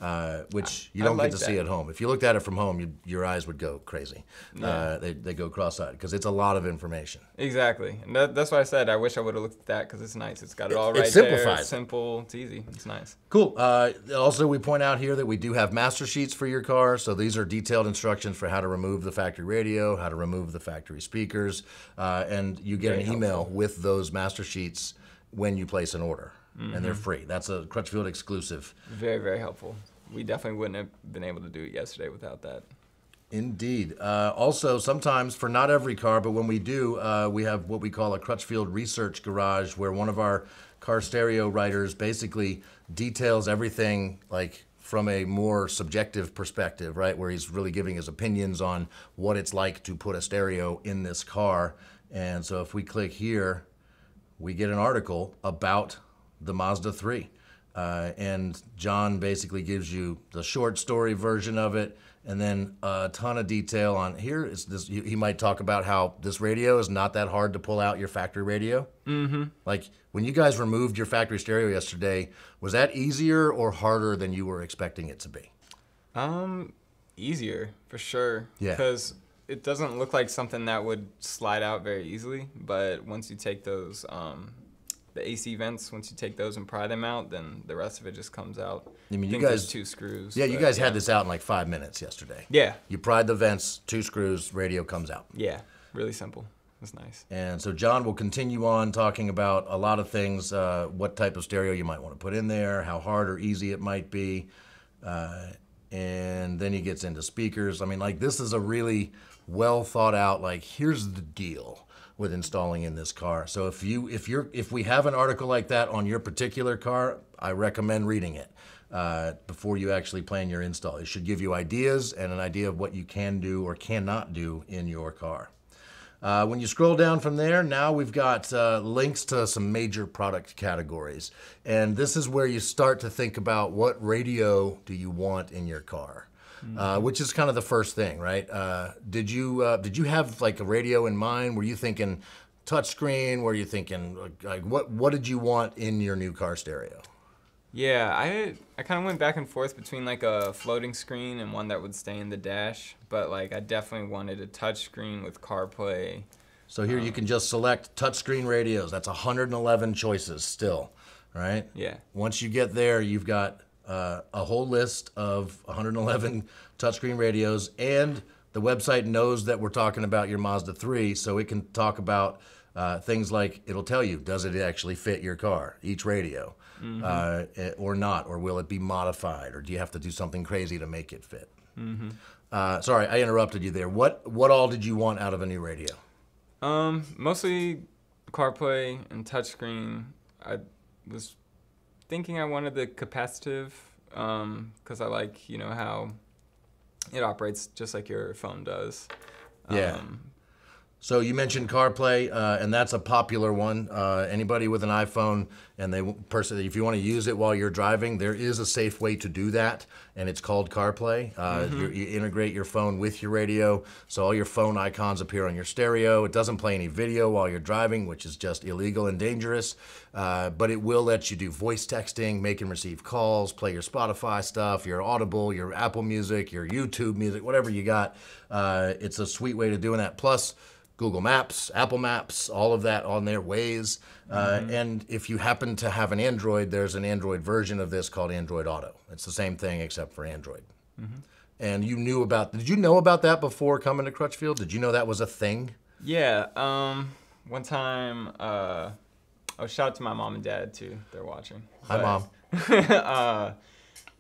uh, which you Mm-hmm. Don't like get to see at home. If you looked at it from home, you, your eyes would go crazy. Uh, they, they go cross-eyed because it's a lot of information. Exactly, and that, that's why I said I wish I would have looked at that because it's nice. It's got it all right it's there. simplified. Simple. It's easy. It's nice. Cool. Uh, also, we point out here that we do have master sheets for your car. So these are detailed instructions for how to remove the factory radio, how to remove the factory speakers, uh, and you get Very an email with those master sheets when you place an order, and they're free. That's a Crutchfield exclusive. Very very helpful. We definitely wouldn't have been able to do it yesterday without that. Indeed. Uh, also, sometimes for not every car, but when we do, uh, we have what we call a Crutchfield Research Garage, where one of our car stereo writers basically details everything like from a more subjective perspective, right? Where he's really giving his opinions on what it's like to put a stereo in this car. And so if we click here, we get an article about the Mazda 3. Uh, and John basically gives you the short story version of it and then a ton of detail on here is this he might talk about how this radio is not that hard to pull out your factory radio mm-hmm. like when you guys removed your factory stereo yesterday was that easier or harder than you were expecting it to be Um, easier for sure. Yeah. Because it doesn't look like something that would slide out very easily. But once you take those, um, the AC vents, once you take those and pry them out, then the rest of it just comes out. I mean, you guys- two screws. yeah you guys yeah. had this out in like five minutes yesterday Yeah. you pried the vents two screws radio comes out Yeah. Really simple. That's nice. And so John will continue on talking about a lot of things, uh, what type of stereo you might want to put in there, how hard or easy it might be. Uh, and then he gets into speakers. I mean, like, this is a really well thought out, like, here's the deal. With installing in this car. So if you if you're if we have an article like that on your particular car, I recommend reading it uh, before you actually plan your install. It should give you ideas and an idea of what you can do or cannot do in your car. Uh, when you scroll down from there, now we've got uh, links to some major product categories. And this is where you start to think about what radio do you want in your car. Uh, which is kind of the first thing, right? Uh, did you uh, did you have like a radio in mind? Were you thinking touchscreen? Were you thinking like, like what what did you want in your new car stereo? Yeah, I I kind of went back and forth between like a floating screen and one that would stay in the dash, but like I definitely wanted a touch screen with CarPlay. So here you can just select touchscreen radios. That's 111 choices still, right? Yeah. Once you get there, you've got uh, a whole list of 111 touchscreen radios, and the website knows that we're talking about your Mazda 3, so it can talk about uh, things like it'll tell you does it actually fit your car, each radio, uh, eh, or not, or will it be modified, or do you have to do something crazy to make it fit? Uh, sorry, I interrupted you there. What what all did you want out of a new radio? Um, mostly CarPlay and touchscreen. I was thinking I wanted the capacitive, um, because I like you know how it operates just like your phone does. Yeah. Um, So you mentioned CarPlay, uh, and that's a popular one. Uh, anybody with an iPhone, and they person, if you want to use it while you're driving, there is a safe way to do that, and it's called CarPlay. Uh, you, you integrate your phone with your radio, so all your phone icons appear on your stereo. It doesn't play any video while you're driving, which is just illegal and dangerous. Uh, but it will let you do voice texting, make and receive calls, play your Spotify stuff, your Audible, your Apple Music, your YouTube music, whatever you got. Uh, it's a sweet way to doing that. Plus. Google Maps, Apple Maps, all of that on there, Waze. Uh, and if you happen to have an Android, there's an Android version of this called Android Auto. It's the same thing except for Android. And you knew about, did you know about that before coming to Crutchfield? Did you know that was a thing? Yeah. Um, one time, uh, oh, shout out to my mom and dad too. They're watching. Hi, But, Mom. uh,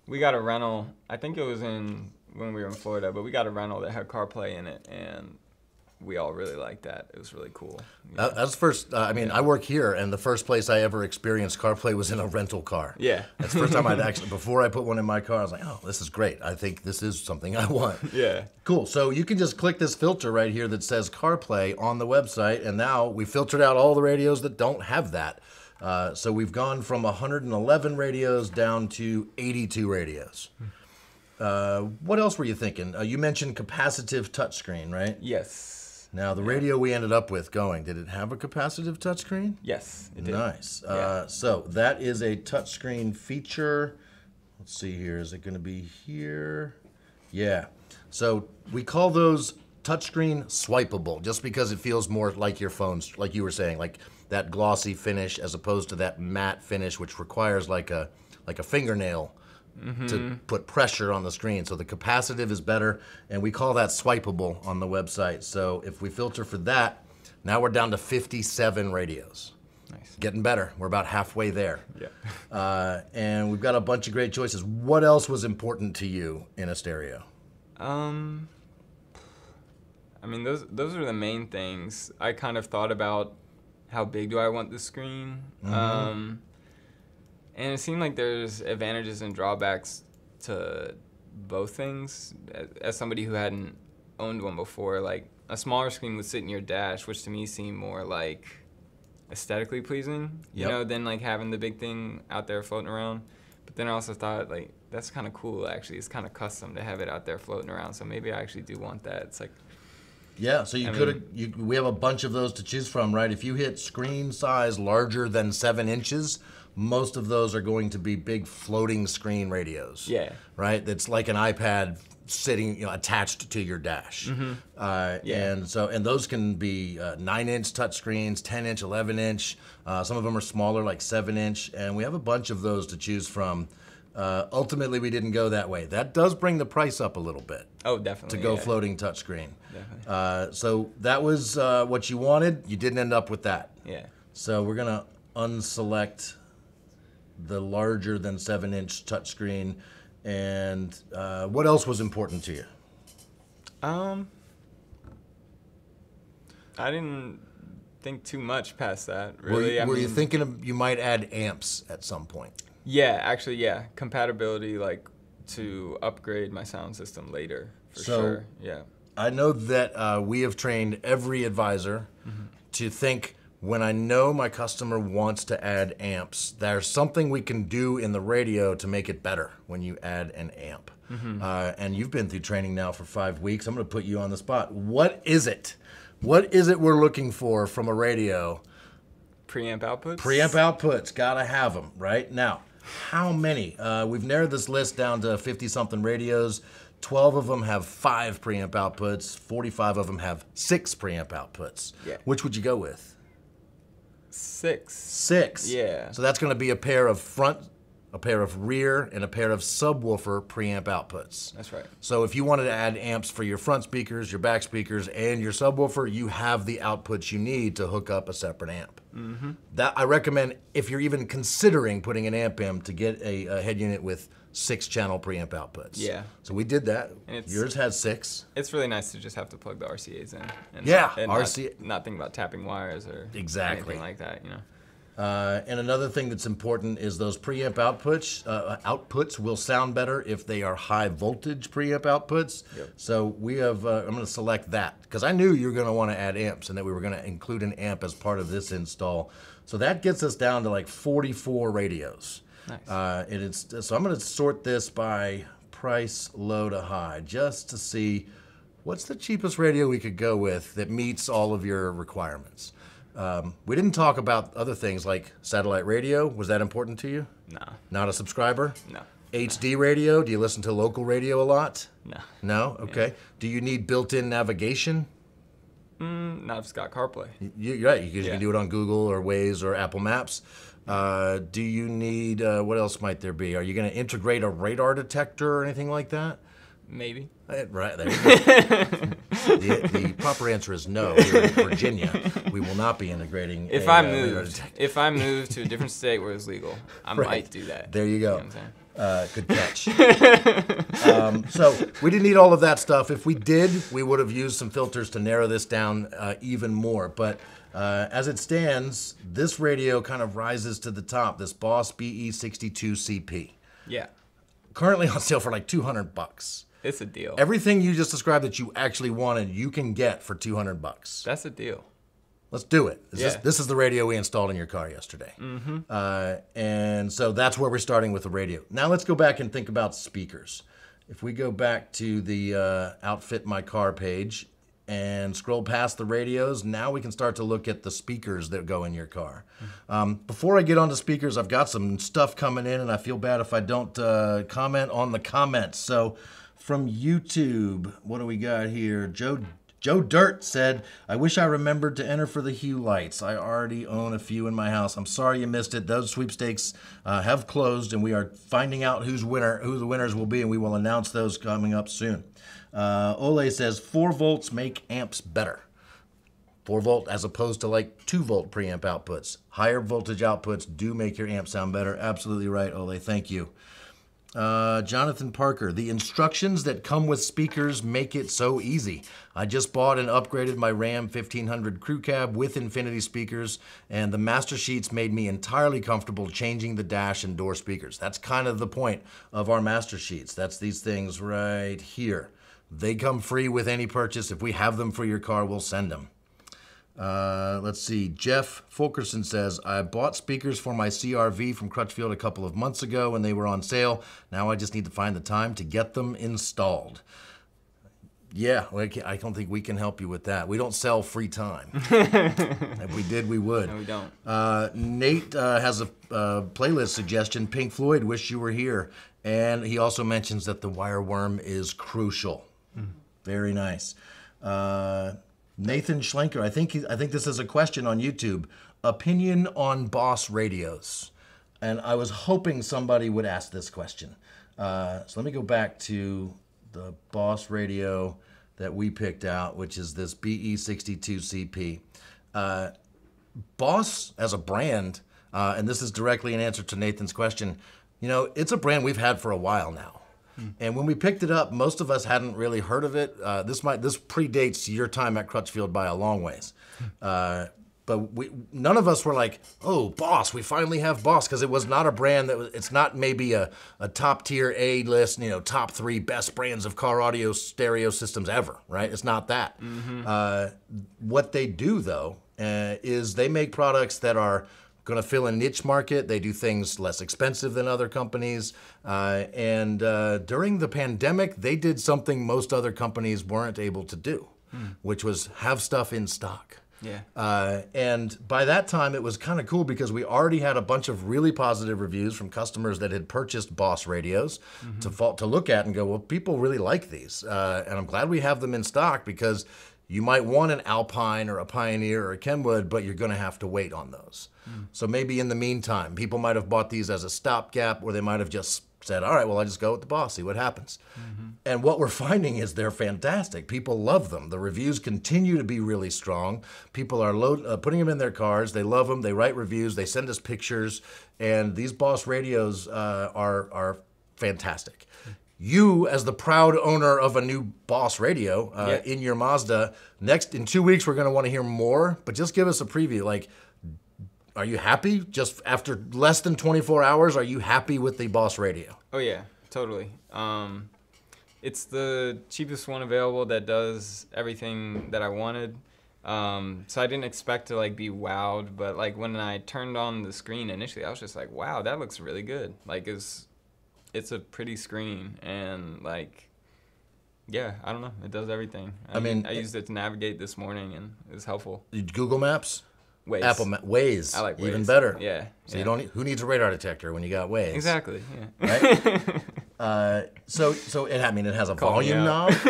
we got a rental. I think it was in when we were in Florida, but we got a rental that had CarPlay in it, and we all really liked that. It was really cool. That, that's the first, uh, I mean, I work here, and the first place I ever experienced CarPlay was in a rental car. Yeah. That's the first time I'd actually, before I put one in my car, I was like, oh, this is great. I think this is something I want. Yeah. Cool. So you can just click this filter right here that says CarPlay on the website, and now we filtered out all the radios that don't have that. Uh, so we've gone from 111 radios down to 82 radios. Uh, what else were you thinking? Uh, you mentioned capacitive touchscreen, right? Yes. Now the radio we ended up with going, did it have a capacitive touchscreen? Yes. It did. Nice. Uh, so that is a touchscreen feature. Let's see here. Is it going to be here? Yeah. So we call those touchscreen swipeable just because it feels more like your phone's, like you were saying, like that glossy finish as opposed to that matte finish, which requires like a like a fingernail to put pressure on the screen. So the capacitive is better, and we call that swipeable on the website. So if we filter for that, now we're down to 57 radios. Nice. Getting better. We're about halfway there. Yeah. Uh, and we've got a bunch of great choices. What else was important to you in a stereo? Um, I mean, those those are the main things. I kind of thought about how big do I want the screen, um, and it seemed like there's advantages and drawbacks to both things. As, somebody who hadn't owned one before, like a smaller screen would sit in your dash, which to me seemed more like aesthetically pleasing, you Yep. know, than like having the big thing out there floating around. But then I also thought like that's kind of cool. Actually, it's kind of custom to have it out there floating around. So maybe I actually do want that. It's like Yeah, so you could we have a bunch of those to choose from, right? If you hit screen size larger than seven inches, most of those are going to be big floating screen radios. Yeah. Right. That's like an iPad sitting, you know, attached to your dash. Uh, Yeah. And so, and those can be uh, nine inch touch screens, ten inch, eleven inch. Uh, some of them are smaller, like seven inch, and we have a bunch of those to choose from. Uh, ultimately, we didn't go that way. That does bring the price up a little bit oh, definitely to go yeah. floating touchscreen. Definitely. Uh, so that was uh, what you wanted. You didn't end up with that. Yeah. So we're gonna unselect the larger than seven inch touchscreen. And uh, what else was important to you? Um, I didn't think too much past that. Were, Really, you, I were you thinking of, you might add amps at some point? Yeah, actually, yeah, compatibility like to upgrade my sound system later for So- sure. Yeah. I know that uh, we have trained every advisor to think when I know my customer wants to add amps, there's something we can do in the radio to make it better when you add an amp. Uh, and you've been through training now for five weeks. I'm going to put you on the spot. What is it? What is it we're looking for from a radio? Preamp outputs. Preamp outputs, gotta have them, right? Now, how many? Uh, we've narrowed this list down to 50 something radios. 12 of them have five preamp outputs, 45 of them have six preamp outputs. Yeah. Which would you go with? Six. Six. Yeah. So that's gonna be a pair of front, a pair of rear, and a pair of subwoofer preamp outputs. That's right. So if you wanted to add amps for your front speakers, your back speakers, and your subwoofer, you have the outputs you need to hook up a separate amp. Mm-hmm. That I recommend if you're even considering putting an amp in to get a, a head unit with six channel preamp outputs. Yeah. So we did that. And it's- Yours has six. It's really nice to just have to plug the RCA's in. And, Yeah, and RCA Not, not think about tapping wires or Exactly. anything like that. You know. Uh, and another thing that's important is those preamp outputs. Uh, outputs will sound better if they are high voltage preamp outputs. Yep. So we have. Uh, I'm going to select that because I knew you were going to want to add amps and that we were going to include an amp as part of this install. So that gets us down to like 44 radios. Nice. Uh, and it's so I'm going to sort this by price low to high just to see what's the cheapest radio we could go with that meets all of your requirements. Um, we didn't talk about other things like satellite radio. Was that important to you? No. Not a subscriber? No. HD radio? Do you listen to local radio a lot? No. No? Okay. Do you need built in navigation? Mm, not if it's got CarPlay. You, you're right, because you can do it on Google or Waze or Apple Maps. Uh, do you need, uh, what else might there be? Are you going to integrate a radar detector or anything like that? Maybe. Eh, Right there. the, the proper answer is no. Here in Virginia, we will not be integrating. If a, I uh, moved, if I moved to a different state where it's legal, I Right. might do that. There you You know go. what I'm saying? Uh, good catch. um, so we didn't need all of that stuff. If we did, we would have used some filters to narrow this down uh, even more. But uh, as it stands, this radio kind of rises to the top. This Boss E BE62CP, Yeah. currently on sale for like 200 bucks. It's a deal. Everything you just described that you actually wanted, you can get for 200 bucks. That's a deal. Let's do it. Is This, Yeah. this is the radio we installed in your car yesterday. Mm-hmm. Uh, and so that's where we're starting with the radio. Now let's go back and think about speakers. If we go back to the uh, Outfit My Car page and scroll past the radios, now we can start to look at the speakers that go in your car. Um, before I get onto speakers, I've got some stuff coming in, and I feel bad if I don't uh, comment on the comments. So from YouTube, what do we got here? Joe Joe Dirt said, I wish I remembered to enter for the Hue lights. I already own a few in my house. I'm sorry you missed it. Those sweepstakes uh, have closed, and we are finding out who's winner, who the winners will be, and we will announce those coming up soon. Uh, Ole says, 4 volts make amps better. 4 volt as opposed to like 2 volt preamp outputs. Higher voltage outputs do make your amp sound better. Absolutely right, Ole. Thank you. Uh, Jonathan Parker, the instructions that come with speakers make it so easy. I just bought and upgraded my Ram 1500 crew cab with Infinity speakers, and the master sheets made me entirely comfortable changing the dash and door speakers. That's kind of the point of our master sheets. That's these things right here. They come free with any purchase. If we have them for your car, we'll send them. Uh, let's see. Jeff Fulkerson says, I bought speakers for my CRV from Crutchfield a couple of months ago and they were on sale. Now I just need to find the time to get them installed. Yeah, I don't think we can help you with that. We don't sell free time. if we did, we would. No, we don't. Uh, Nate uh, has a uh, playlist suggestion. Pink Floyd, "Wish You Were Here," and he also mentions that the wire worm is crucial. Very nice. Nathan Schlenker, I think he, I think this is a question on YouTube. Opinion on Boss radios, and I was hoping somebody would ask this question. Uh, so let me go back to the Boss radio that we picked out, which is this BE62CP. Uh, Boss as a brand, uh, and this is directly in answer to Nathan's question, you know, it's a brand we've had for a while now. And when we picked it up, most of us hadn't really heard of it. Uh, this might this predates your time at Crutchfield by a long ways. Uh, but we none of us were like, oh, Boss, we finally have Boss because it was not a brand that was. It's not maybe a, a top tier A list, you know, top three best brands of car audio stereo systems ever, right? It's not that. Uh, what they do though uh, is they make products that are going to fill a niche market. They do things less expensive than other companies. Uh, and uh, during the pandemic, they did something most other companies weren't able to do, which was have stuff in stock. Yeah. Uh, and by that time, it was kind of cool because we already had a bunch of really positive reviews from customers that had purchased Boss radios to fall, to look at and go, well, people really like these, uh, and I'm glad we have them in stock because you might want an Alpine or a Pioneer or a Kenwood, but you're going to have to wait on those. So maybe in the meantime, people might have bought these as a stopgap, or they might have just said, "All right, well, I just go with the Boss, see what happens." And what we're finding is they're fantastic. People love them. The reviews continue to be really strong. People are load, uh, putting them in their cars. They love them. They write reviews. They send us pictures. And these Boss radios uh, are are fantastic. You, as the proud owner of a new Boss radio uh, Yeah. in your Mazda, next in two weeks we're going to want to hear more. But just give us a preview. Like, are you happy? Just after less than 24 hours, are you happy with the Boss radio? Oh yeah, totally. Um, it's the cheapest one available that does everything that I wanted. Um, so I didn't expect to like be wowed, but like when I turned on the screen initially, I was just like, wow, that looks really good. Like it's it's a pretty screen and like yeah, I don't know, it does everything. I, mean, mean, I used it to navigate this morning and it was helpful. Google Maps, Waze. Apple Ma- Waze, I like even better. Yeah. So yeah. you don't. Need, who needs a radar detector when you got Waze? exactly. Yeah. Right. uh, so so it. I mean, it has a Call volume knob.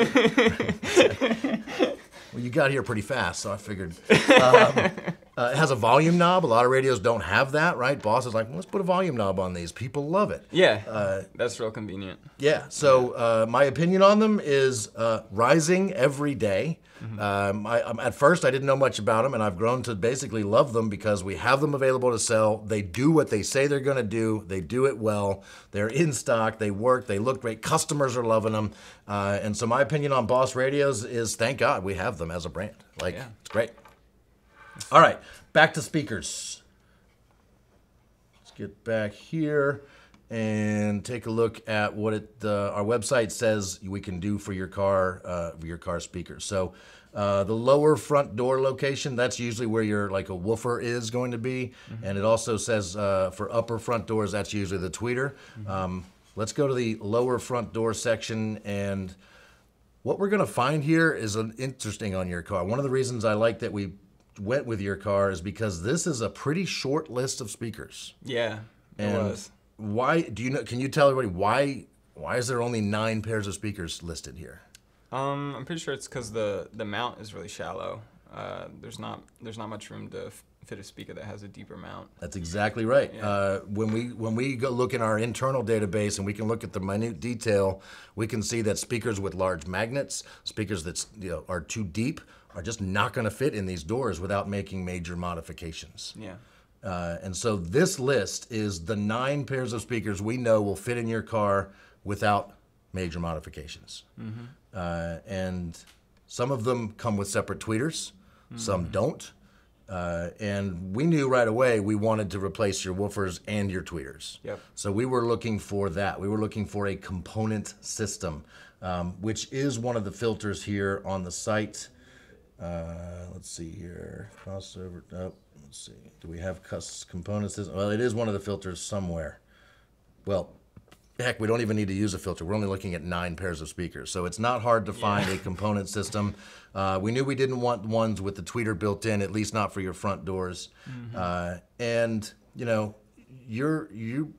well, you got here pretty fast, so I figured. Um, uh, it has a volume knob. A lot of radios don't have that, right? Boss is like, let's put a volume knob on these. People love it. Yeah. Uh, that's real convenient. Yeah. So uh, my opinion on them is uh, rising every day. Um, I, um, at first, I didn't know much about them, and I've grown to basically love them because we have them available to sell. They do what they say they're going to do. They do it well. They're in stock. They work. They look great. Customers are loving them. Uh, and so my opinion on Boss radios is, thank God we have them as a brand. Like Yeah. it's great. All right, back to speakers. Let's get back here and take a look at what it uh, our website says we can do for your car uh, for your car speakers. So uh, the lower front door location that's usually where your like a woofer is going to be, and it also says uh, for upper front doors that's usually the tweeter. Um, let's go to the lower front door section and. What we're going to find here is an interesting on your car. One of the reasons I like that we went with your car is because this is a pretty short list of speakers. Yeah. It was. why do you know? Can you tell everybody why? Why is there only nine pairs of speakers listed here? Um, I'm pretty sure it's because the the mount is really shallow. Uh, there's not there's not much room to f- fit a speaker that has a deeper mount. That's exactly right. Yeah. Uh, when we when we go look in our internal database and we can look at the minute detail, we can see that speakers with large magnets, speakers that you know are too deep, are just not going to fit in these doors without making major modifications. Yeah. Uh, and so this list is the nine pairs of speakers we know will fit in your car without major modifications. Uh, and some of them come with separate tweeters, some don't. Uh, and we knew right away we wanted to replace your woofers and your tweeters. Yep. So we were looking for that. We were looking for a component system, um, which is one of the filters here on the site. Uh, let's see here. Crossover. Oh, Let's see. Do we have cus component system? Well, it is one of the filters somewhere. Well, heck, we don't even need to use a filter. We're only looking at nine pairs of speakers, so it's not hard to find a component system. Uh, we knew we didn't want ones with the tweeter built in, at least not for your front doors. Uh, and you know, you're you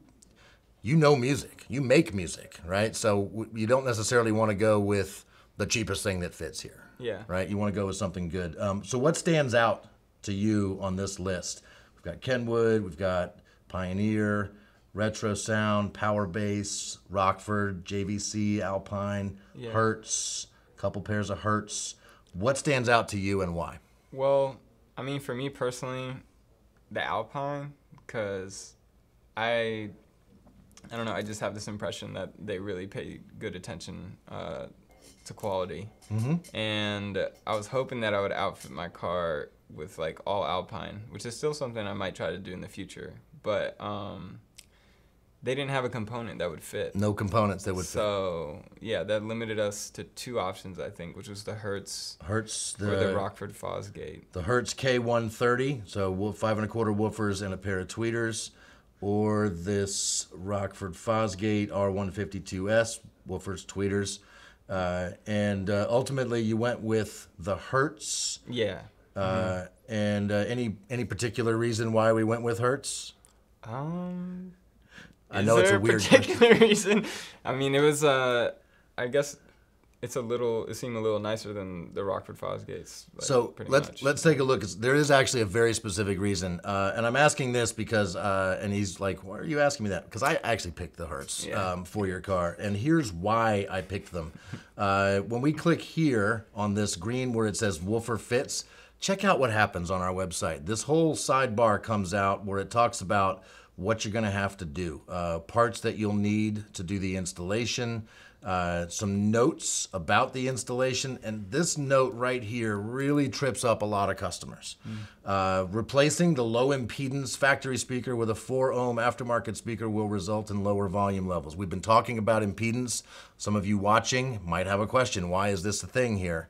you know music. You make music, right? So w- you don't necessarily want to go with the cheapest thing that fits here. Yeah. Right. You want to go with something good. Um, so what stands out to you on this list? We've got Kenwood. We've got Pioneer, Retro Sound, Power Bass, Rockford, JVC, Alpine, Yeah. Hertz. Couple pairs of Hertz. What stands out to you and why? Well, I mean, for me personally, the Alpine, because I, I don't know, I just have this impression that they really pay good attention uh, to quality. Mm-hmm. And I was hoping that I would outfit my car with like all Alpine, which is still something I might try to do in the future. But um, they didn't have a component that would fit. No components that would fit. so yeah, that limited us to two options, I think, which was the Hertz Hertz the, or the the Rockford Fosgate. the Hertz K130, so five and a quarter woofers and a pair of tweeters, or this Rockford Fosgate R152S woofers, tweeters, uh, and uh, ultimately you went with the Hertz. Yeah. Uh, And uh, any any particular reason why we went with Hertz? Um, I is know it's a weird particular reason. I mean, it was. Uh, I guess it's a little. It seemed a little nicer than the Rockford Fosgates. Like, So pretty let's much. let's take a look. There is actually a very specific reason, uh, and I'm asking this because, uh, and he's like, "Why are you asking me that?" Because I actually picked the Hertz Yeah. um, for your car, and here's why I picked them. Uh, when we click here on this green where it says Woofer Fits, check out what happens on our website. This whole sidebar comes out where it talks about what you're going to have to do, uh, parts that you'll need to do the installation, uh, some notes about the installation, and this note right here really trips up a lot of customers. Uh, replacing the low impedance factory speaker with a 4 ohm aftermarket speaker will result in lower volume levels. We've been talking about impedance. Some of you watching might have a question why is this a thing here?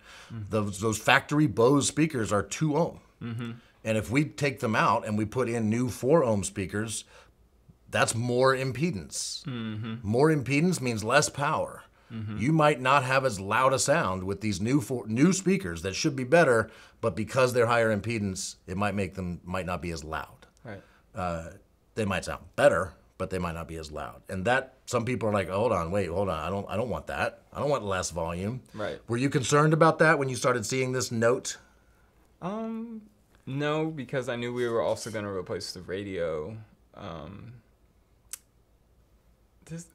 Those, those factory Bose speakers are 2 ohm. And if we take them out and we put in new 4 ohm speakers, that's more impedance. More impedance means less power. You might not have as loud a sound with these new four, new speakers that should be better, but because they're higher impedance, it might make them might not be as loud. Right. Uh, they might sound better, but they might not be as loud. And that some people are like, hold on, wait, hold on, I don't I don't want that. I don't want less volume. Right. Were you concerned about that when you started seeing this note? Um, no, because I knew we were also going to replace the radio. Um, this,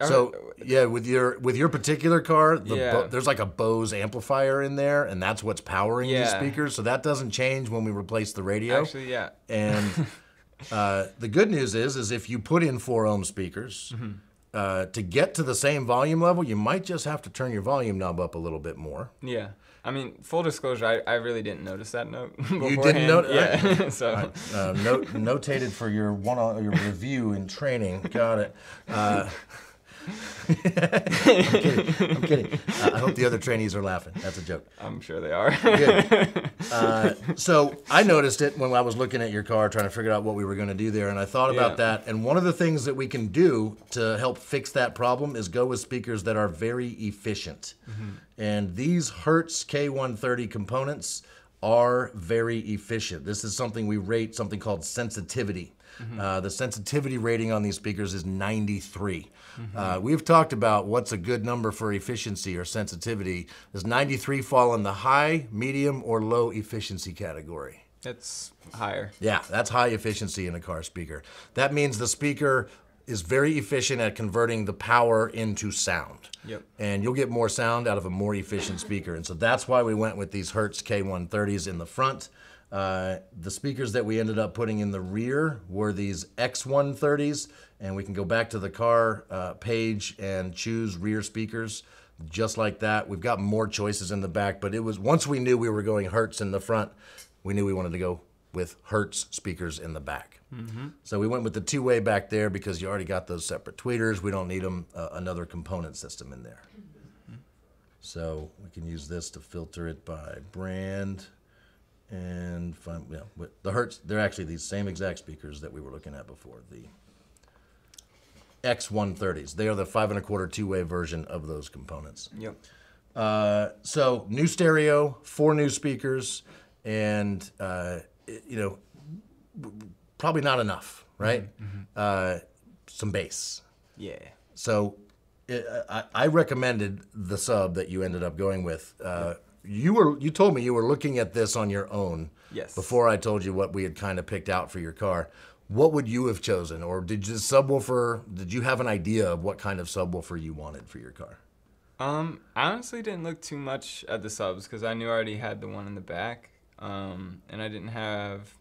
So yeah, with your with your particular car, the Yeah. There's like a Bose amplifier in there, and that's what's powering these speakers. So that doesn't change when we replace the radio. actually, yeah. and uh, the good news is, is if you put in four ohm speakers, Mm-hmm. uh, to get to the same volume level, you might just have to turn your volume knob up a little bit more. Yeah. I mean, full disclosure, I, I really didn't notice that note. Beforehand. You didn't note- Yeah. so, Uh, note, notated for your one on your review and training. Got it. Uh, I'm kidding. I'm kidding. Uh, I hope the other trainees are laughing. That's a joke. I'm sure they are. Good. Uh, so I noticed it when I was looking at your car, trying to figure out what we were going to do there, and I thought about Yeah. that. And one of the things that we can do to help fix that problem is go with speakers that are very efficient. And these Hertz K130 components are very efficient. This is something we rate something called sensitivity. Uh, the sensitivity rating on these speakers is 93. Uh, we've talked about what's a good number for efficiency or sensitivity. Does 93 fall in the high, medium, or low efficiency category? it's higher. Yeah, that's high efficiency in a car speaker. That means the speaker is very efficient at converting the power into sound. Yep. And you'll get more sound out of a more efficient speaker. And so that's why we went with these Hertz K130s in the front. Uh, the speakers that we ended up putting in the rear were these X130s, and we can go back to the car uh, page and choose rear speakers just like that. We've got more choices in the back, but it was once we knew we were going Hertz in the front, we knew we wanted to go with Hertz speakers in the back. So we went with the two-way back there because you already got those separate tweeters. We don't need them uh, another component system in there. So we can use this to filter it by brand and find, yeah, with the Hertz, they're actually these same exact speakers that we were looking at before, the X130s. They are the five and a quarter two-way version of those components. Yep. Uh, so new stereo, four new speakers, and uh, it- you know, probably not enough, right? Uh, some bass. Yeah. So it, I, I recommended the sub that you ended up going with. Uh, you were you told me you were looking at this on your own. Yes. Before I told you what we had kind of picked out for your car. What would you have chosen, or did you subwoofer? Did you have an idea of what kind of subwoofer you wanted for your car? Um, I honestly didn't look too much at the subs because I knew I already had the one in the back, um, and I didn't have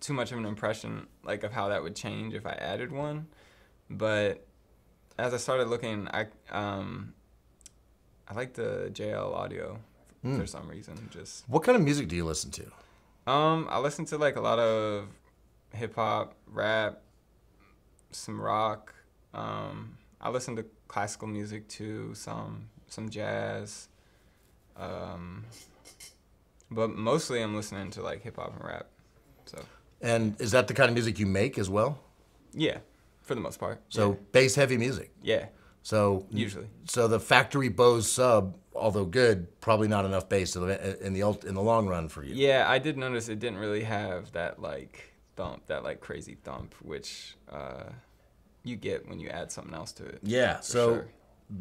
too much of an impression like of how that would change if I added one. But as I started looking, I um, I like the JL audio for some reason. Just What kind of music do you listen to? um, I listen to like a lot of hip hop, rap, some rock. Um, I listen to classical music too, some some jazz. Um, but mostly I'm listening to like hip hop and rap. So And is that the kind of music you make as well? yeah, for the most part. So bass heavy music. yeah, So Usually. so the factory Bose sub, although good, probably not enough bass in the in the, in the long run for you. Yeah, I did notice it didn't really have that like thump, that like crazy thump, which uh, you get when you add something else to it. Yeah. So sure.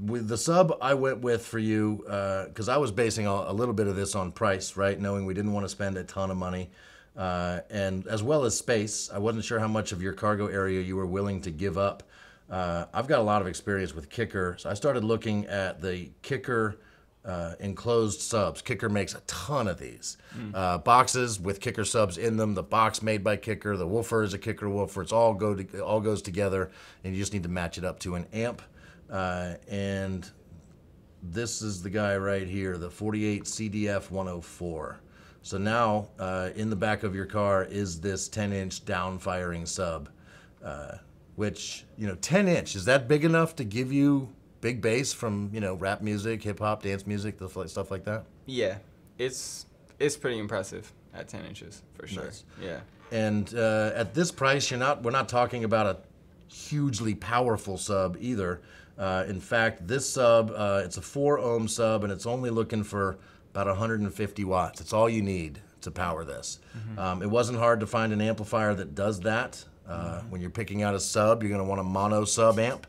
with the sub I went with for you, because I was basing a, a little bit of this on price, right? Knowing we didn't want to spend a ton of money, uh, and as well as space. I wasn't sure how much of your cargo area you were willing to give up. Uh, I've got a lot of experience with Kicker, so I started looking at the Kicker. Uh, enclosed subs. Kicker makes a ton of these uh, boxes with Kicker subs in them. The box made by Kicker. The woofer is a Kicker woofer. It's all go to, all goes together, and you just need to match it up to an amp. Uh, and this is the guy right here, the 48 CDF 104. So now uh, in the back of your car is this 10 inch down firing sub, uh, which, you know, 10 inch, is that big enough to give you big bass from, you know, rap music, hip hop, dance music, the stuff like that? Yeah, it's it's pretty impressive at 10 inches for sure. Nice. Yeah. And uh, at this price, you're not. We're not talking about a hugely powerful sub either. Uh, in fact, this sub, uh, it's a four ohm sub, and it's only looking for about 150 watts. It's all you need to power this. Um, it wasn't hard to find an amplifier that does that. Uh, When you're picking out a sub, you're going to want a mono sub amp.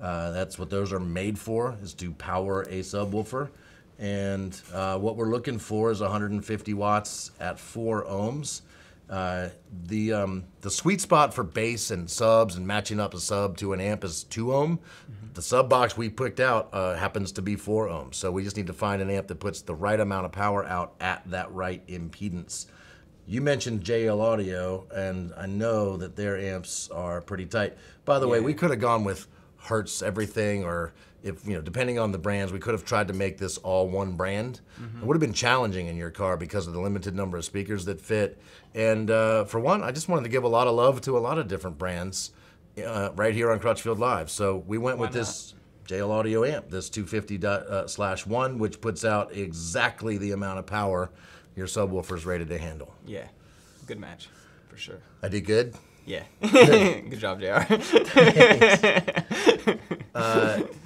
Uh, that's what those are made for, is to power a subwoofer. And uh, what we're looking for is 150 watts at four ohms. Uh, the um, the sweet spot for bass and subs and matching up a sub to an amp is two ohm. The sub box we picked out uh, happens to be four ohms, so we just need to find an amp that puts the right amount of power out at that right impedance. You mentioned JL Audio, and I know that their amps are pretty tight. By the way, we could have gone with Hertz everything, or if you know, depending on the brands, we could have tried to make this all one brand. It would have been challenging in your car because of the limited number of speakers that fit. And uh, for one, I just wanted to give a lot of love to a lot of different brands uh, right here on Crutchfield Live. So we went with Why this JL Audio amp, this 250 dot, uh, slash one, which puts out exactly the amount of power your subwoofer's rated to handle. Yeah. Good match for sure. I did good. Yeah. Good job, JR.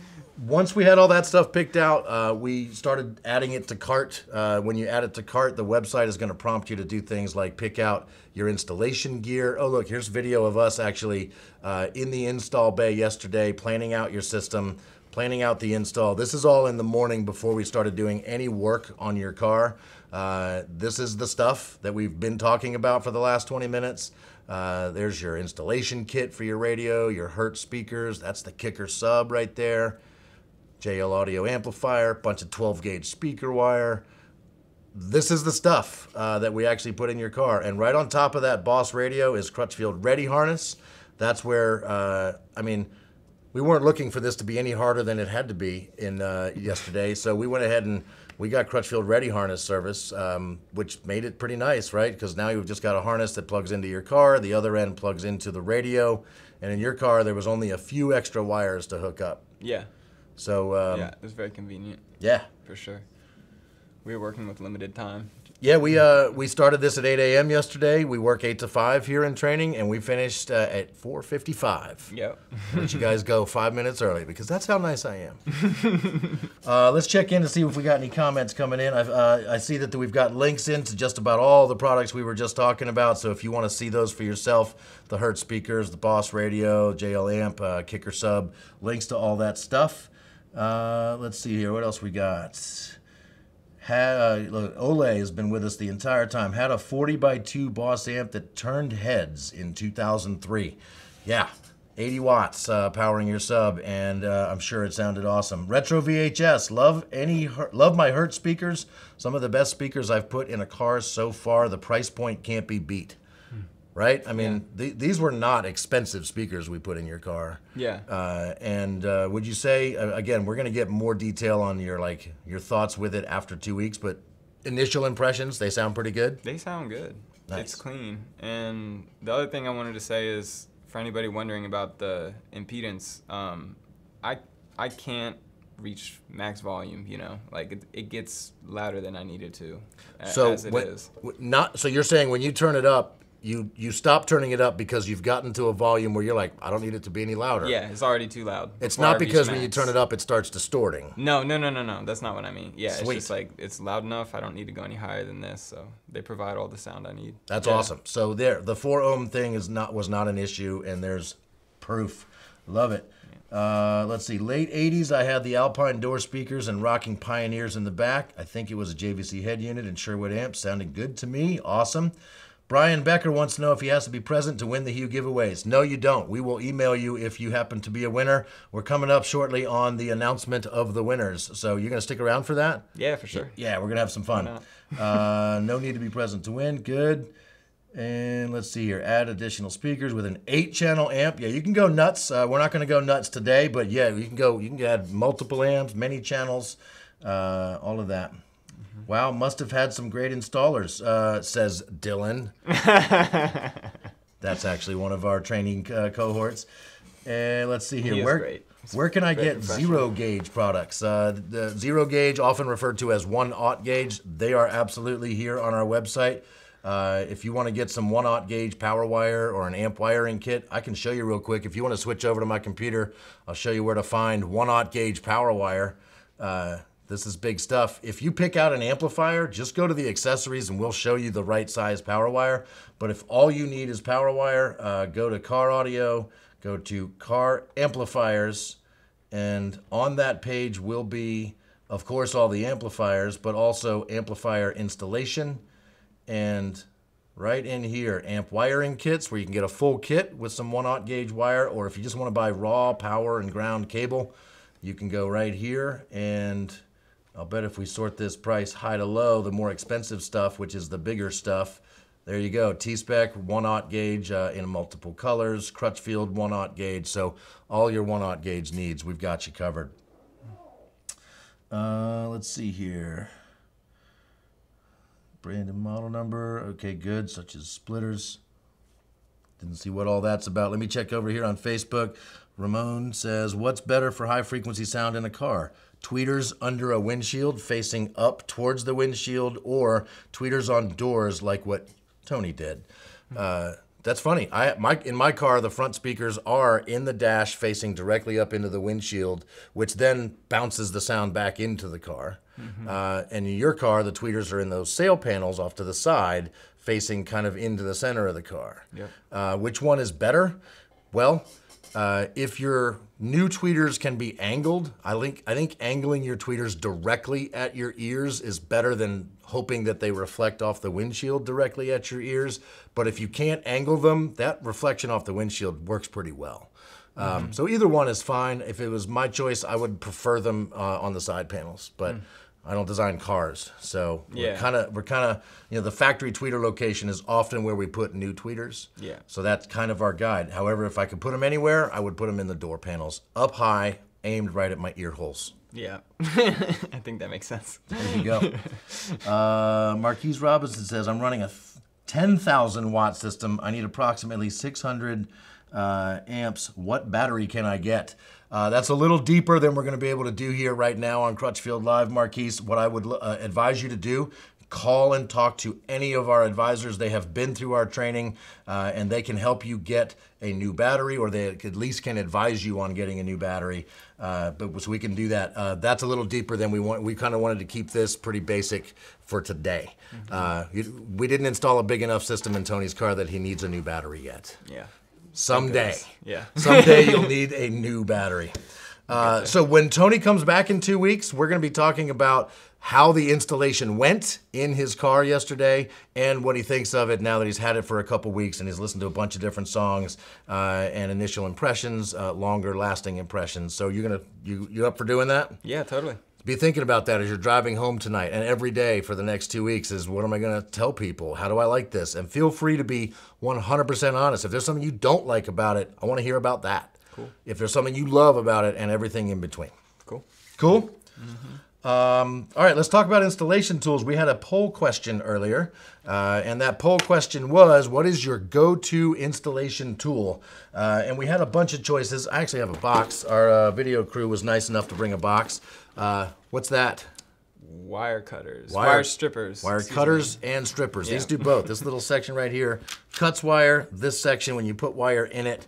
Once we had all that stuff picked out, uh, we started adding it to cart. Uh, when you add it to cart, the website is going to prompt you to do things like pick out your installation gear. Oh, look, here's video of us actually uh, in the install bay yesterday, planning out your system, planning out the install. This is all in the morning before we started doing any work on your car. Uh, this is the stuff that we've been talking about for the last 20 minutes. Uh, there's your installation kit for your radio, your Hertz speakers. That's the kicker sub right there. JL audio amplifier, bunch of 12 gauge speaker wire. This is the stuff uh, that we actually put in your car. And right on top of that Boss radio is Crutchfield Ready harness. That's where, uh, I mean, we weren't looking for this to be any harder than it had to be in uh, yesterday. So we went ahead and we got Crutchfield Ready harness service, um, which made it pretty nice, right? Because now you've just got a harness that plugs into your car. The other end plugs into the radio. And in your car, there was only a few extra wires to hook up. yeah. So um, Yeah. It was very convenient yeah, for sure. We were working with limited time. Yeah. We uh, we started this at 8 a.m. yesterday. We work eight to five here in training, and we finished uh, at 4:55. Yep. Let you guys go five minutes early because that's how nice I am. uh, let's check in to see if we got any comments coming in. I've, uh, I see that we've got links into just about all the products we were just talking about. So if you want to see those for yourself, the Hertz speakers, the Boss Radio, JL amp, uh, Kicker sub, links to all that stuff. Uh, let's see here. What else we got? Had, uh, Ole has been with us the entire time. Had a 40 by 2 Boss amp that turned heads in 2003. Yeah, 80 watts uh, powering your sub, and uh, I'm sure it sounded awesome. Retro VHS. Love any love my Hertz speakers. Some of the best speakers I've put in a car so far. The price point can't be beat. Right? I mean, th- these were not expensive speakers we put in your car. Yeah. Uh, and uh, would you say uh, again? We're going to get more detail on your like your thoughts with it after two weeks, but initial impressions they sound pretty good. They sound good. Nice. It's clean. And the other thing I wanted to say is for anybody wondering about the impedance, um, I I can't reach max volume. You know, like it, it gets louder than I needed to. So as it when- is. not so you're saying when you turn it up, you you stop turning it up because you've gotten to a volume where you're like, I don't need it to be any louder. Yeah, it's already too loud. It's not because when you turn it up, it starts distorting. No, no, no, no, no. That's not what I mean. Yeah, Sweet. it's just like it's loud enough. I don't need to go any higher than this. So they provide all the sound I need. That's Yeah. awesome. So there, the four ohm thing is not was not an issue, and there's proof. Love it. Uh, let's see. Late '80s, I had the Alpine door speakers and rocking Pioneers in the back. I think it was a JVC head unit and Sherwood amp. Sounding good to me. Awesome. Brian Becker wants to know if he has to be present to win the Hue giveaways. No, you don't. We will email you if you happen to be a winner. We're coming up shortly on the announcement of the winners. So you're going to stick around for that? Yeah, for sure. Yeah, we're gonna have some fun. uh, no need to be present to win. Good. And let's see here. Add additional speakers with an eight-channel amp. Yeah, you can go nuts. Uh, we're not gonna go nuts today, but yeah, you can go. You can add multiple amps, many channels, uh, all of that. Wow, must have had some great installers, uh, says Dylan. That's actually one of our training uh, cohorts. And let's see here. He where. Where can I get zero gauge products? Uh, the zero gauge, often referred to as one aught gauge, they are absolutely here on our website. Uh, if you want to get some one aught gauge power wire or an amp wiring kit, I can show you real quick. If you want to switch over to my computer, I'll show you where to find one aught gauge power wire. Uh, this is big stuff. If you pick out an amplifier, just go to the accessories and we'll show you the right size power wire. But if all you need is power wire, uh, go to car audio, go to car amplifiers, and on that page will be, of course, all the amplifiers, but also amplifier installation. And right in here, amp wiring kits where you can get a full kit with some one aught gauge wire, or if you just want to buy raw power and ground cable, you can go right here. And I'll bet if we sort this price high to low, the more expensive stuff, which is the bigger stuff, there you go. T-Spec, one aught gauge uh, in multiple colors, Crutchfield, one aught gauge. So all your one aught gauge needs, we've got you covered. Uh, let's see here. Brand and model number. Okay, good. Such as splitters. Didn't see what all that's about. Let me check over here on Facebook. Ramon says, What's better for high frequency sound in a car? Tweeters under a windshield facing up towards the windshield, or tweeters on doors like what Tony did? Uh, that's funny. I my in my car the front speakers are in the dash facing directly up into the windshield, which then bounces the sound back into the car. Uh, and in your car, the tweeters are in those sail panels off to the side, facing kind of into the center of the car. Yep. Uh, which one is better? Well, uh, if your new tweeters can be angled, I think I think angling your tweeters directly at your ears is better than hoping that they reflect off the windshield directly at your ears. But if you can't angle them, that reflection off the windshield works pretty well. Um, So either one is fine. If it was my choice, I would prefer them uh, on the side panels, but. I don't design cars, so we're Yeah. kind of we're kind of you know the factory tweeter location is often where we put new tweeters. Yeah. So that's kind of our guide. However, if I could put them anywhere, I would put them in the door panels, up high, aimed right at my ear holes. Yeah. I think that makes sense. There you go. uh, Marquise Robinson says, I'm running a 10,000 watt system. I need approximately 600 uh, amps. What battery can I get? Uh, that's a little deeper than we're going to be able to do here right now on Crutchfield Live, Marquise. What I would uh, advise you to do call and talk to any of our advisors. They have been through our training uh, and they can help you get a new battery or they at least can advise you on getting a new battery. Uh, but so we can do that. Uh, that's a little deeper than we want. We kind of wanted to keep this pretty basic for today. Uh, you- we didn't install a big enough system in Tony's car that he needs a new battery yet. Yeah. Someday. Yeah. Someday you'll need a new battery. Uh, so when Tony comes back in two weeks, we're going to be talking about how the installation went in his car yesterday and what he thinks of it now that he's had it for a couple weeks and he's listened to a bunch of different songs uh, and initial impressions, uh, longer lasting impressions. So you're gonna you you up for doing that? Yeah, totally. Be thinking about that as you're driving home tonight and every day for the next two weeks is what am I going to tell people? How do I like this? And feel free to be 100% honest. If there's something you don't like about it, I want to hear about that. Cool. If there's something you love about it and everything in between. Cool. Cool? Um, all right, let's talk about installation tools. We had a poll question earlier, uh, and that poll question was What is your go to installation tool? Uh, and we had a bunch of choices. I actually have a box. Our uh, video crew was nice enough to bring a box. Uh, what's that? Wire cutters. Wire- Wire, strippers. Wire cutters me. and strippers. These do both. This little section right here cuts wire. This section, when you put wire in it,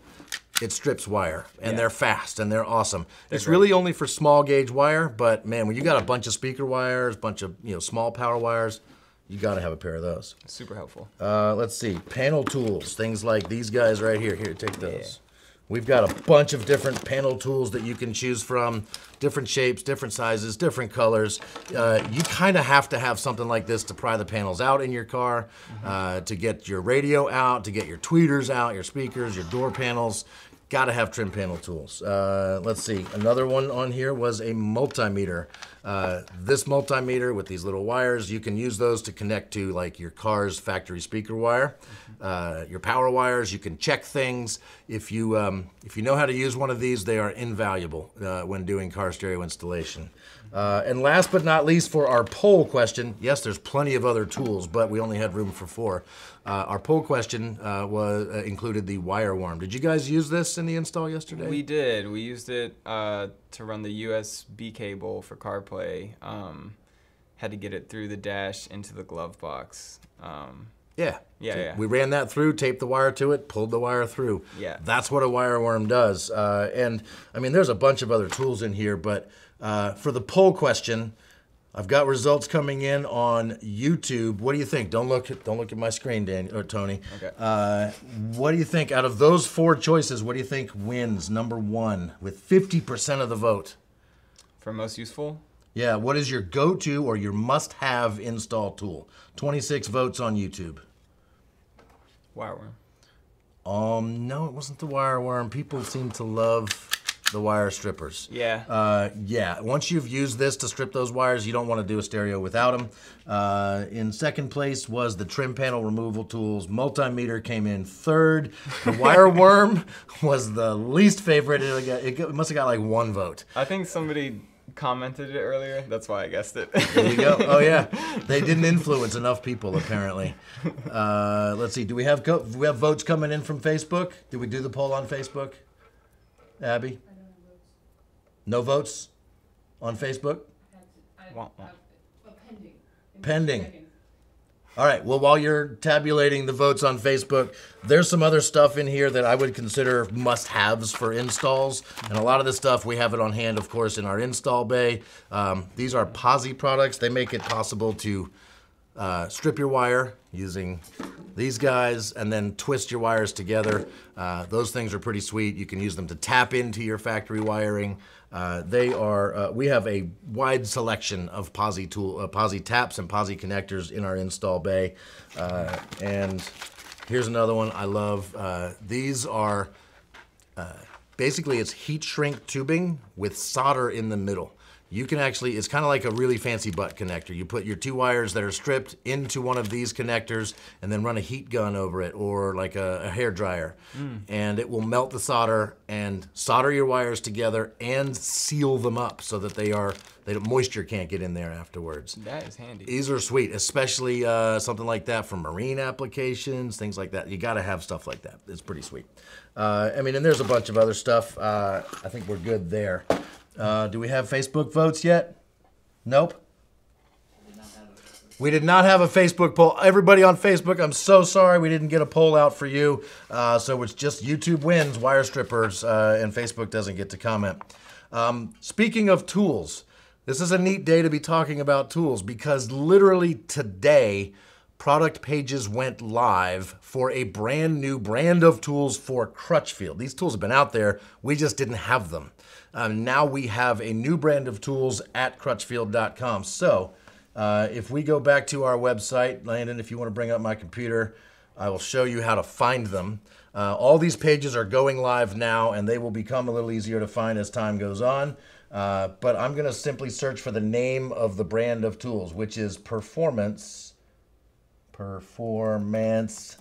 it strips wire. And Yeah. they're fast and they're awesome. it's great. really only for small gauge wire, but man, when you got a bunch of speaker wires, bunch of you know small power wires, you got to have a pair of those. Super helpful. Uh, let's see, panel tools, things like these guys right here. Here, take those. We've got a bunch of different panel tools that you can choose from, different shapes, different sizes, different colors. Uh, you kind of have to have something like this to pry the panels out in your car, uh, to get your radio out, to get your tweeters out, your speakers, your door panels. Got to have trim panel tools. Uh, let's see. Another one on here was a multimeter. Uh, this multimeter with these little wires, you can use those to connect to like your car's factory speaker wire, uh, your power wires. You can check things. If you um, if you know how to use one of these, they are invaluable uh, when doing car stereo installation. Uh, and last but not least, for our poll question, yes, there's plenty of other tools, but we only had room for four. Uh, our poll question uh, was included the wire worm. Did you guys use this in the install yesterday? We did. We used it to run the USB cable for CarPlay. Um, had to get it through the dash into the glove box. Um, Yeah. Yeah, So yeah. We ran that through, taped the wire to it, pulled the wire through. Yeah. That's what a wire worm does. Uh, and I mean, there's a bunch of other tools in here, but uh, for the poll question, I've got results coming in on YouTube. What do you think? Don't look at don't look at my screen, Dan or Tony. Okay. Uh, what do you think? Out of those four choices, what do you think wins number one with 50% of the vote? for most useful, Yeah. What is your go-to or your must-have install tool? 26 votes on YouTube. wire worm. Um, no, it wasn't the wire worm. People seem to love the wire strippers. Yeah. Uh, yeah. Once you've used this to strip those wires, you don't want to do a stereo without them. Uh, in second place was the trim panel removal tools. Multimeter came in third. The wire worm was the least favorite. It, got, it must have got like one vote. I think somebody commented it earlier. That's why I guessed it. There you go. Oh yeah, they didn't influence enough people apparently. Uh, let's see. Do we have go- do we have votes coming in from Facebook? Did we do the poll on Facebook? Abby, no votes on Facebook. Wah, wah. pending. All right. Well, while you're tabulating the votes on Facebook, there's some other stuff in here that I would consider must-haves for installs, and a lot of this stuff we have it on hand, of course, in our install bay. Um, these are Posi products. They make it possible to uh, strip your wire using these guys and then twist your wires together. Uh, those things are pretty sweet. You can use them to tap into your factory wiring. Uh, they are. Uh, we have a wide selection of Posi tool, uh, Posi taps and Posi connectors in our install bay. Uh, and here's another one I love. Uh, these are basically it's heat shrink tubing with solder in the middle. You can actually, it's kind of like a really fancy butt connector. You put your two wires that are stripped into one of these connectors and then run a heat gun over it or like a, a hair dryer. And it will melt the solder and solder your wires together and seal them up so that they are, they don't, moisture can't get in there afterwards. That is handy. These are sweet, especially uh, something like that for marine applications, things like that. You got to have stuff like that. It's pretty sweet. Uh, I mean, and there's a bunch of other stuff. Uh, I think we're good there. Uh, do we have Facebook votes yet? Nope. We did not have a Facebook poll. Everybody on Facebook, I'm so sorry we didn't get a poll out for you. Uh, so it's just YouTube wins, wire strippers, uh, and Facebook doesn't get to comment. Um, speaking of tools, this is a neat day to be talking about tools because literally today, product pages went live for a brand new brand of tools for Crutchfield. These tools have been out there, we just didn't have them. Um, now we have a new brand of tools at crutchfield.com. So uh, if we go back to our website, Landon, if you want to bring up my computer, I will show you how to find them. Uh, all these pages are going live now, and they will become a little easier to find as time goes on. Uh, but I'm going to simply search for the name of the brand of tools, which is Performance Performance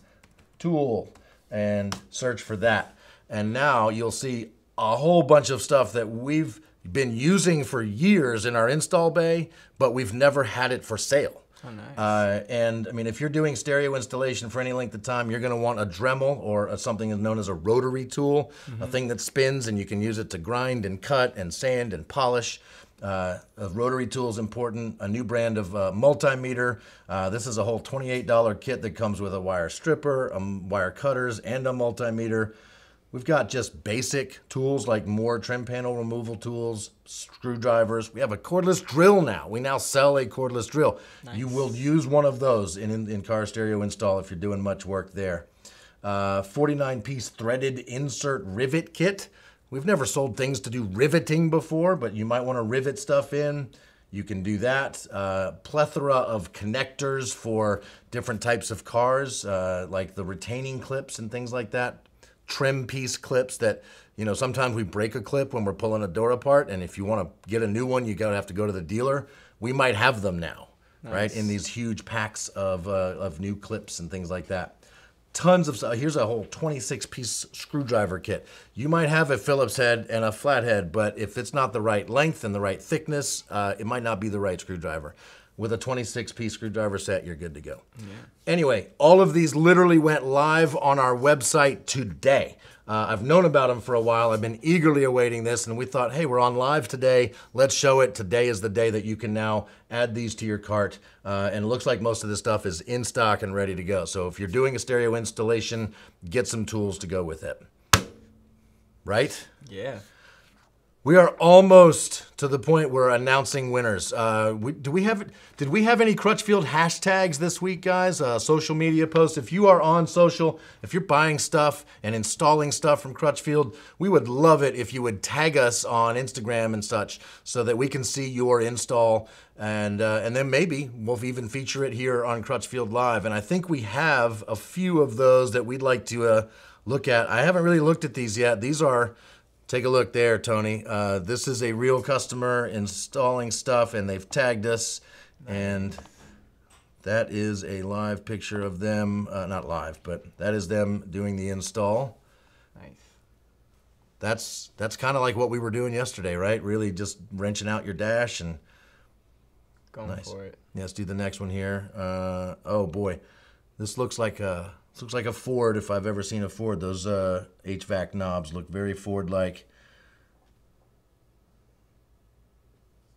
Tool, and search for that. And now you'll see a whole bunch of stuff that we've been using for years in our install bay, but we've never had it for sale. Oh, nice. Uh, and I mean, if you're doing stereo installation for any length of time, you're going to want a Dremel or a, something known as a rotary tool, a thing that spins and you can use it to grind and cut and sand and polish. Uh, a rotary tool is important. A new brand of uh, multimeter. Uh, this is a whole $28 kit that comes with a wire stripper, um, wire cutters, and a multimeter. We've got just basic tools like more trim panel removal tools, screwdrivers. We have a cordless drill now. We now sell a cordless drill. You will use one of those in, in, in car stereo install if you're doing much work there. Uh, 49 piece threaded insert rivet kit. We've never sold things to do riveting before, but you might want to rivet stuff in. You can do that. Uh, plethora of connectors for different types of cars, uh, like the retaining clips and things like that trim piece clips that you know sometimes we break a clip when we're pulling a door apart and if you want to get a new one you gotta have to go to the dealer we might have them now right in these huge packs of, uh, of new clips and things like that tons of stuff here's a whole 26 piece screwdriver kit you might have a phillips head and a flathead but if it's not the right length and the right thickness uh, it might not be the right screwdriver with a 26 piece screwdriver set, you're good to go. Yeah. Anyway, all of these literally went live on our website today. Uh, I've known about them for a while. I've been eagerly awaiting this, and we thought, hey, we're on live today. Let's show it. Today is the day that you can now add these to your cart. Uh, and it looks like most of this stuff is in stock and ready to go. So if you're doing a stereo installation, get some tools to go with it. Right? yeah. We are almost to the point where announcing winners. Uh, we, do we have? Did we have any Crutchfield hashtags this week, guys? Uh, social media posts. If you are on social, if you're buying stuff and installing stuff from Crutchfield, we would love it if you would tag us on Instagram and such, so that we can see your install, and uh, and then maybe we'll even feature it here on Crutchfield Live. And I think we have a few of those that we'd like to uh, look at. I haven't really looked at these yet. These are. Take a look there, Tony. Uh, this is a real customer installing stuff, and they've tagged us. And that is a live picture of them. Uh, not live, but that is them doing the install. Nice. That's that's kind of like what we were doing yesterday, right? Really just wrenching out your dash and Going Nice. for it. Yeah, let's do the next one here. Uh, oh boy, this looks like a this looks like a Ford if I've ever seen a Ford. Those uh, HVAC knobs look very Ford-like.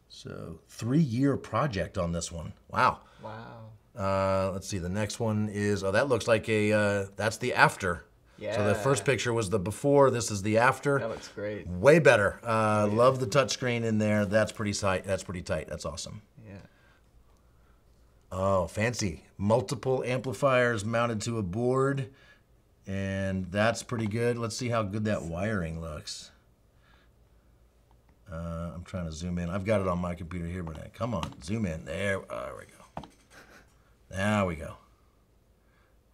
So three-year project on this one. Wow. Wow. Uh, let's see. The next one is oh that looks like a uh, that's the after. Yeah. So the first picture was the before. This is the after. That looks great. Way better. Uh, Love the touchscreen in there. That's pretty tight. That's pretty tight. That's awesome. Oh, fancy. Multiple amplifiers mounted to a board. And that's pretty good. Let's see how good that wiring looks. Uh, I'm trying to zoom in. I've got it on my computer here, but come on, zoom in. There, oh, there we go. There we go.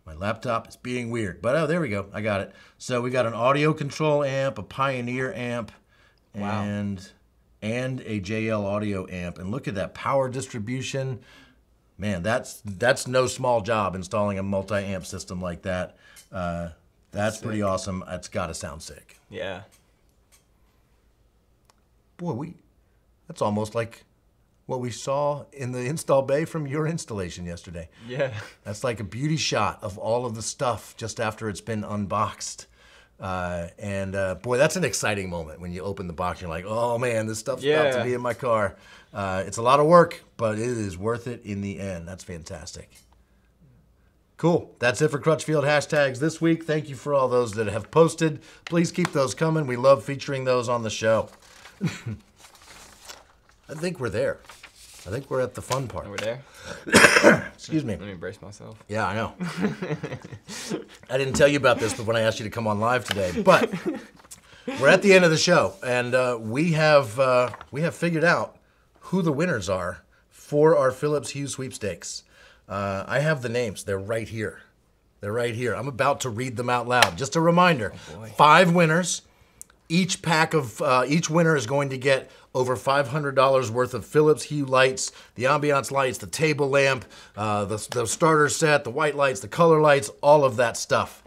My laptop is being weird, but oh, there we go. I got it. So we got an AudioControl amp, a Pioneer amp, Wow. and and a JL audio amp. And look at that power distribution. Man, that's that's no small job installing a multi-amp system like that. Uh, that's pretty awesome. It's got to sound sick. Yeah. Boy, we that's almost like what we saw in the install bay from your installation yesterday. Yeah. That's like a beauty shot of all of the stuff just after it's been unboxed. Uh, and uh, boy, that's an exciting moment when you open the box. And you're like, oh man, this stuff's about to be in my car. Uh, it's a lot of work, but it is worth it in the end. That's fantastic. Cool. That's it for Crutchfield hashtags this week. Thank you for all those that have posted. Please keep those coming. We love featuring those on the show. I think we're there. I think we're at the fun part. Over there. Excuse me. Let me brace myself. Yeah, I know. I didn't tell you about this, but when I asked you to come on live today, but we're at the end of the show, and uh, we have uh, we have figured out who the winners are for our Philips Hue sweepstakes. Uh, I have the names; they're right here. They're right here. I'm about to read them out loud. Just a reminder: five winners. Each pack of uh, each winner is going to get over $500 worth of Philips Hue lights, the ambiance lights, the table lamp, uh, the, the starter set, the white lights, the color lights, all of that stuff.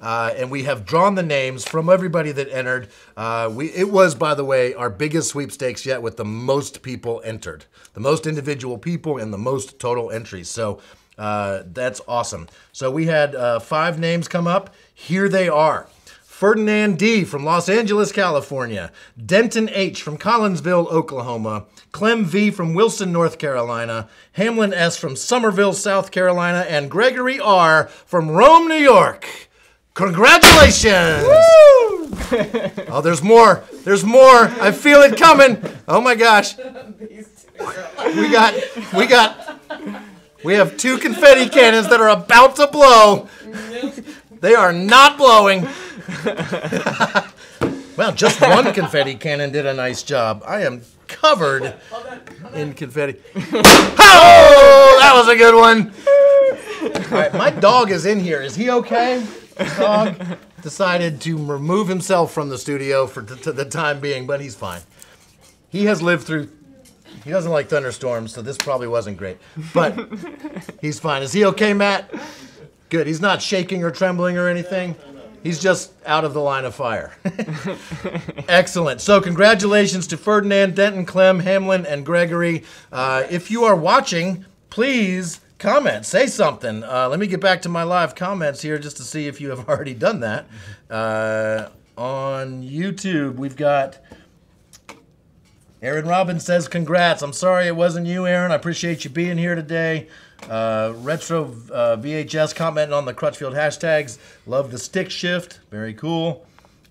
Uh, and we have drawn the names from everybody that entered. Uh, we it was, by the way, our biggest sweepstakes yet, with the most people entered, the most individual people, and the most total entries. So uh, that's awesome. So we had uh, five names come up. Here they are. Ferdinand D. from Los Angeles, California, Denton H. from Collinsville, Oklahoma, Clem V. from Wilson, North Carolina, Hamlin S. from Somerville, South Carolina, and Gregory R. from Rome, New York. Congratulations! oh, there's more. There's more. I feel it coming. Oh my gosh. We got we got we have two confetti cannons that are about to blow. They are not blowing. well, just one confetti cannon did a nice job. I am covered in confetti. Oh, that was a good one. All right, my dog is in here. Is he okay? Dog decided to remove himself from the studio for the time being, but he's fine. He has lived through. He doesn't like thunderstorms, so this probably wasn't great. But he's fine. Is he okay, Matt? Good. He's not shaking or trembling or anything. He's just out of the line of fire. Excellent. So, congratulations to Ferdinand, Denton, Clem, Hamlin, and Gregory. Uh, if you are watching, please comment, say something. Uh, let me get back to my live comments here just to see if you have already done that. Uh, on YouTube, we've got Aaron Robbins says, Congrats. I'm sorry it wasn't you, Aaron. I appreciate you being here today. Uh, Retro uh, VHS commenting on the Crutchfield hashtags. Love the stick shift. Very cool.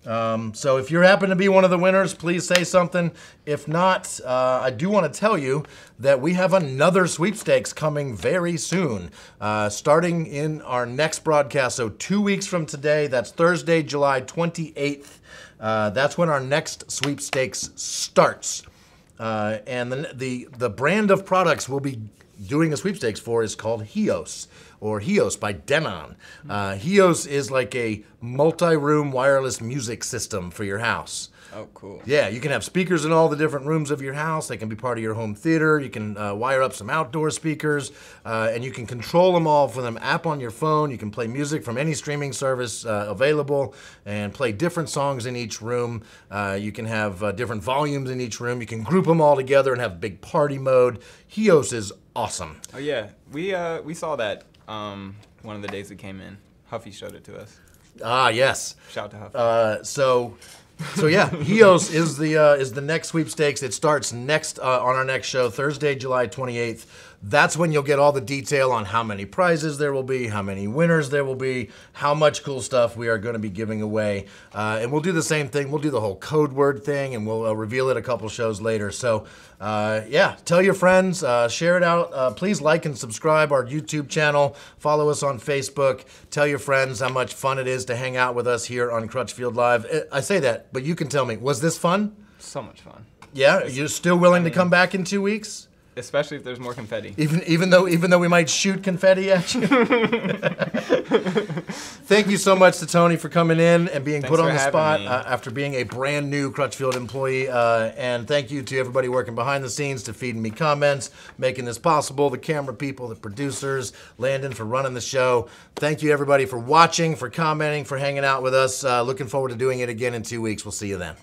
Um, so if you happen to be one of the winners, please say something. If not, uh, I do want to tell you that we have another sweepstakes coming very soon, uh, starting in our next broadcast. So two weeks from today, that's Thursday, July 28th. Uh, that's when our next sweepstakes starts. Uh, and the, the the brand of products we'll be doing a sweepstakes for is called HEOS or HEOS by Denon. Uh, HEOS is like a multi-room wireless music system for your house. Oh, cool. Yeah, you can have speakers in all the different rooms of your house. They can be part of your home theater. You can uh, wire up some outdoor speakers, uh, and you can control them all from an app on your phone. You can play music from any streaming service uh, available and play different songs in each room. Uh, you can have uh, different volumes in each room. You can group them all together and have big party mode. HEOS is awesome. Oh yeah, we uh we saw that um one of the days it came in. Huffy showed it to us. Ah, yes. Shout to Huffy. Uh, so, so yeah, HEOS is the uh, is the next sweepstakes. It starts next uh, on our next show, Thursday, July 28th. That's when you'll get all the detail on how many prizes there will be, how many winners there will be, how much cool stuff we are going to be giving away, uh, and we'll do the same thing. We'll do the whole code word thing, and we'll uh, reveal it a couple shows later. So, uh, yeah, tell your friends, uh, share it out. Uh, please like and subscribe our YouTube channel. Follow us on Facebook. Tell your friends how much fun it is to hang out with us here on Crutchfield Live. Uh, I say that, but you can tell me, was this fun? so much fun. Yeah, you're still willing to come back in two weeks, Especially if there's more confetti. even even though even though we might shoot confetti at you. Thank you so much to Tony for coming in and being Thanks put on the spot uh, after being a brand new Crutchfield employee. Uh, and thank you to everybody working behind the scenes to feeding me comments, making this possible. The camera people, the producers, Landon for running the show. Thank you everybody for watching, for commenting, for hanging out with us. Uh, looking forward to doing it again in two weeks. We'll see you then.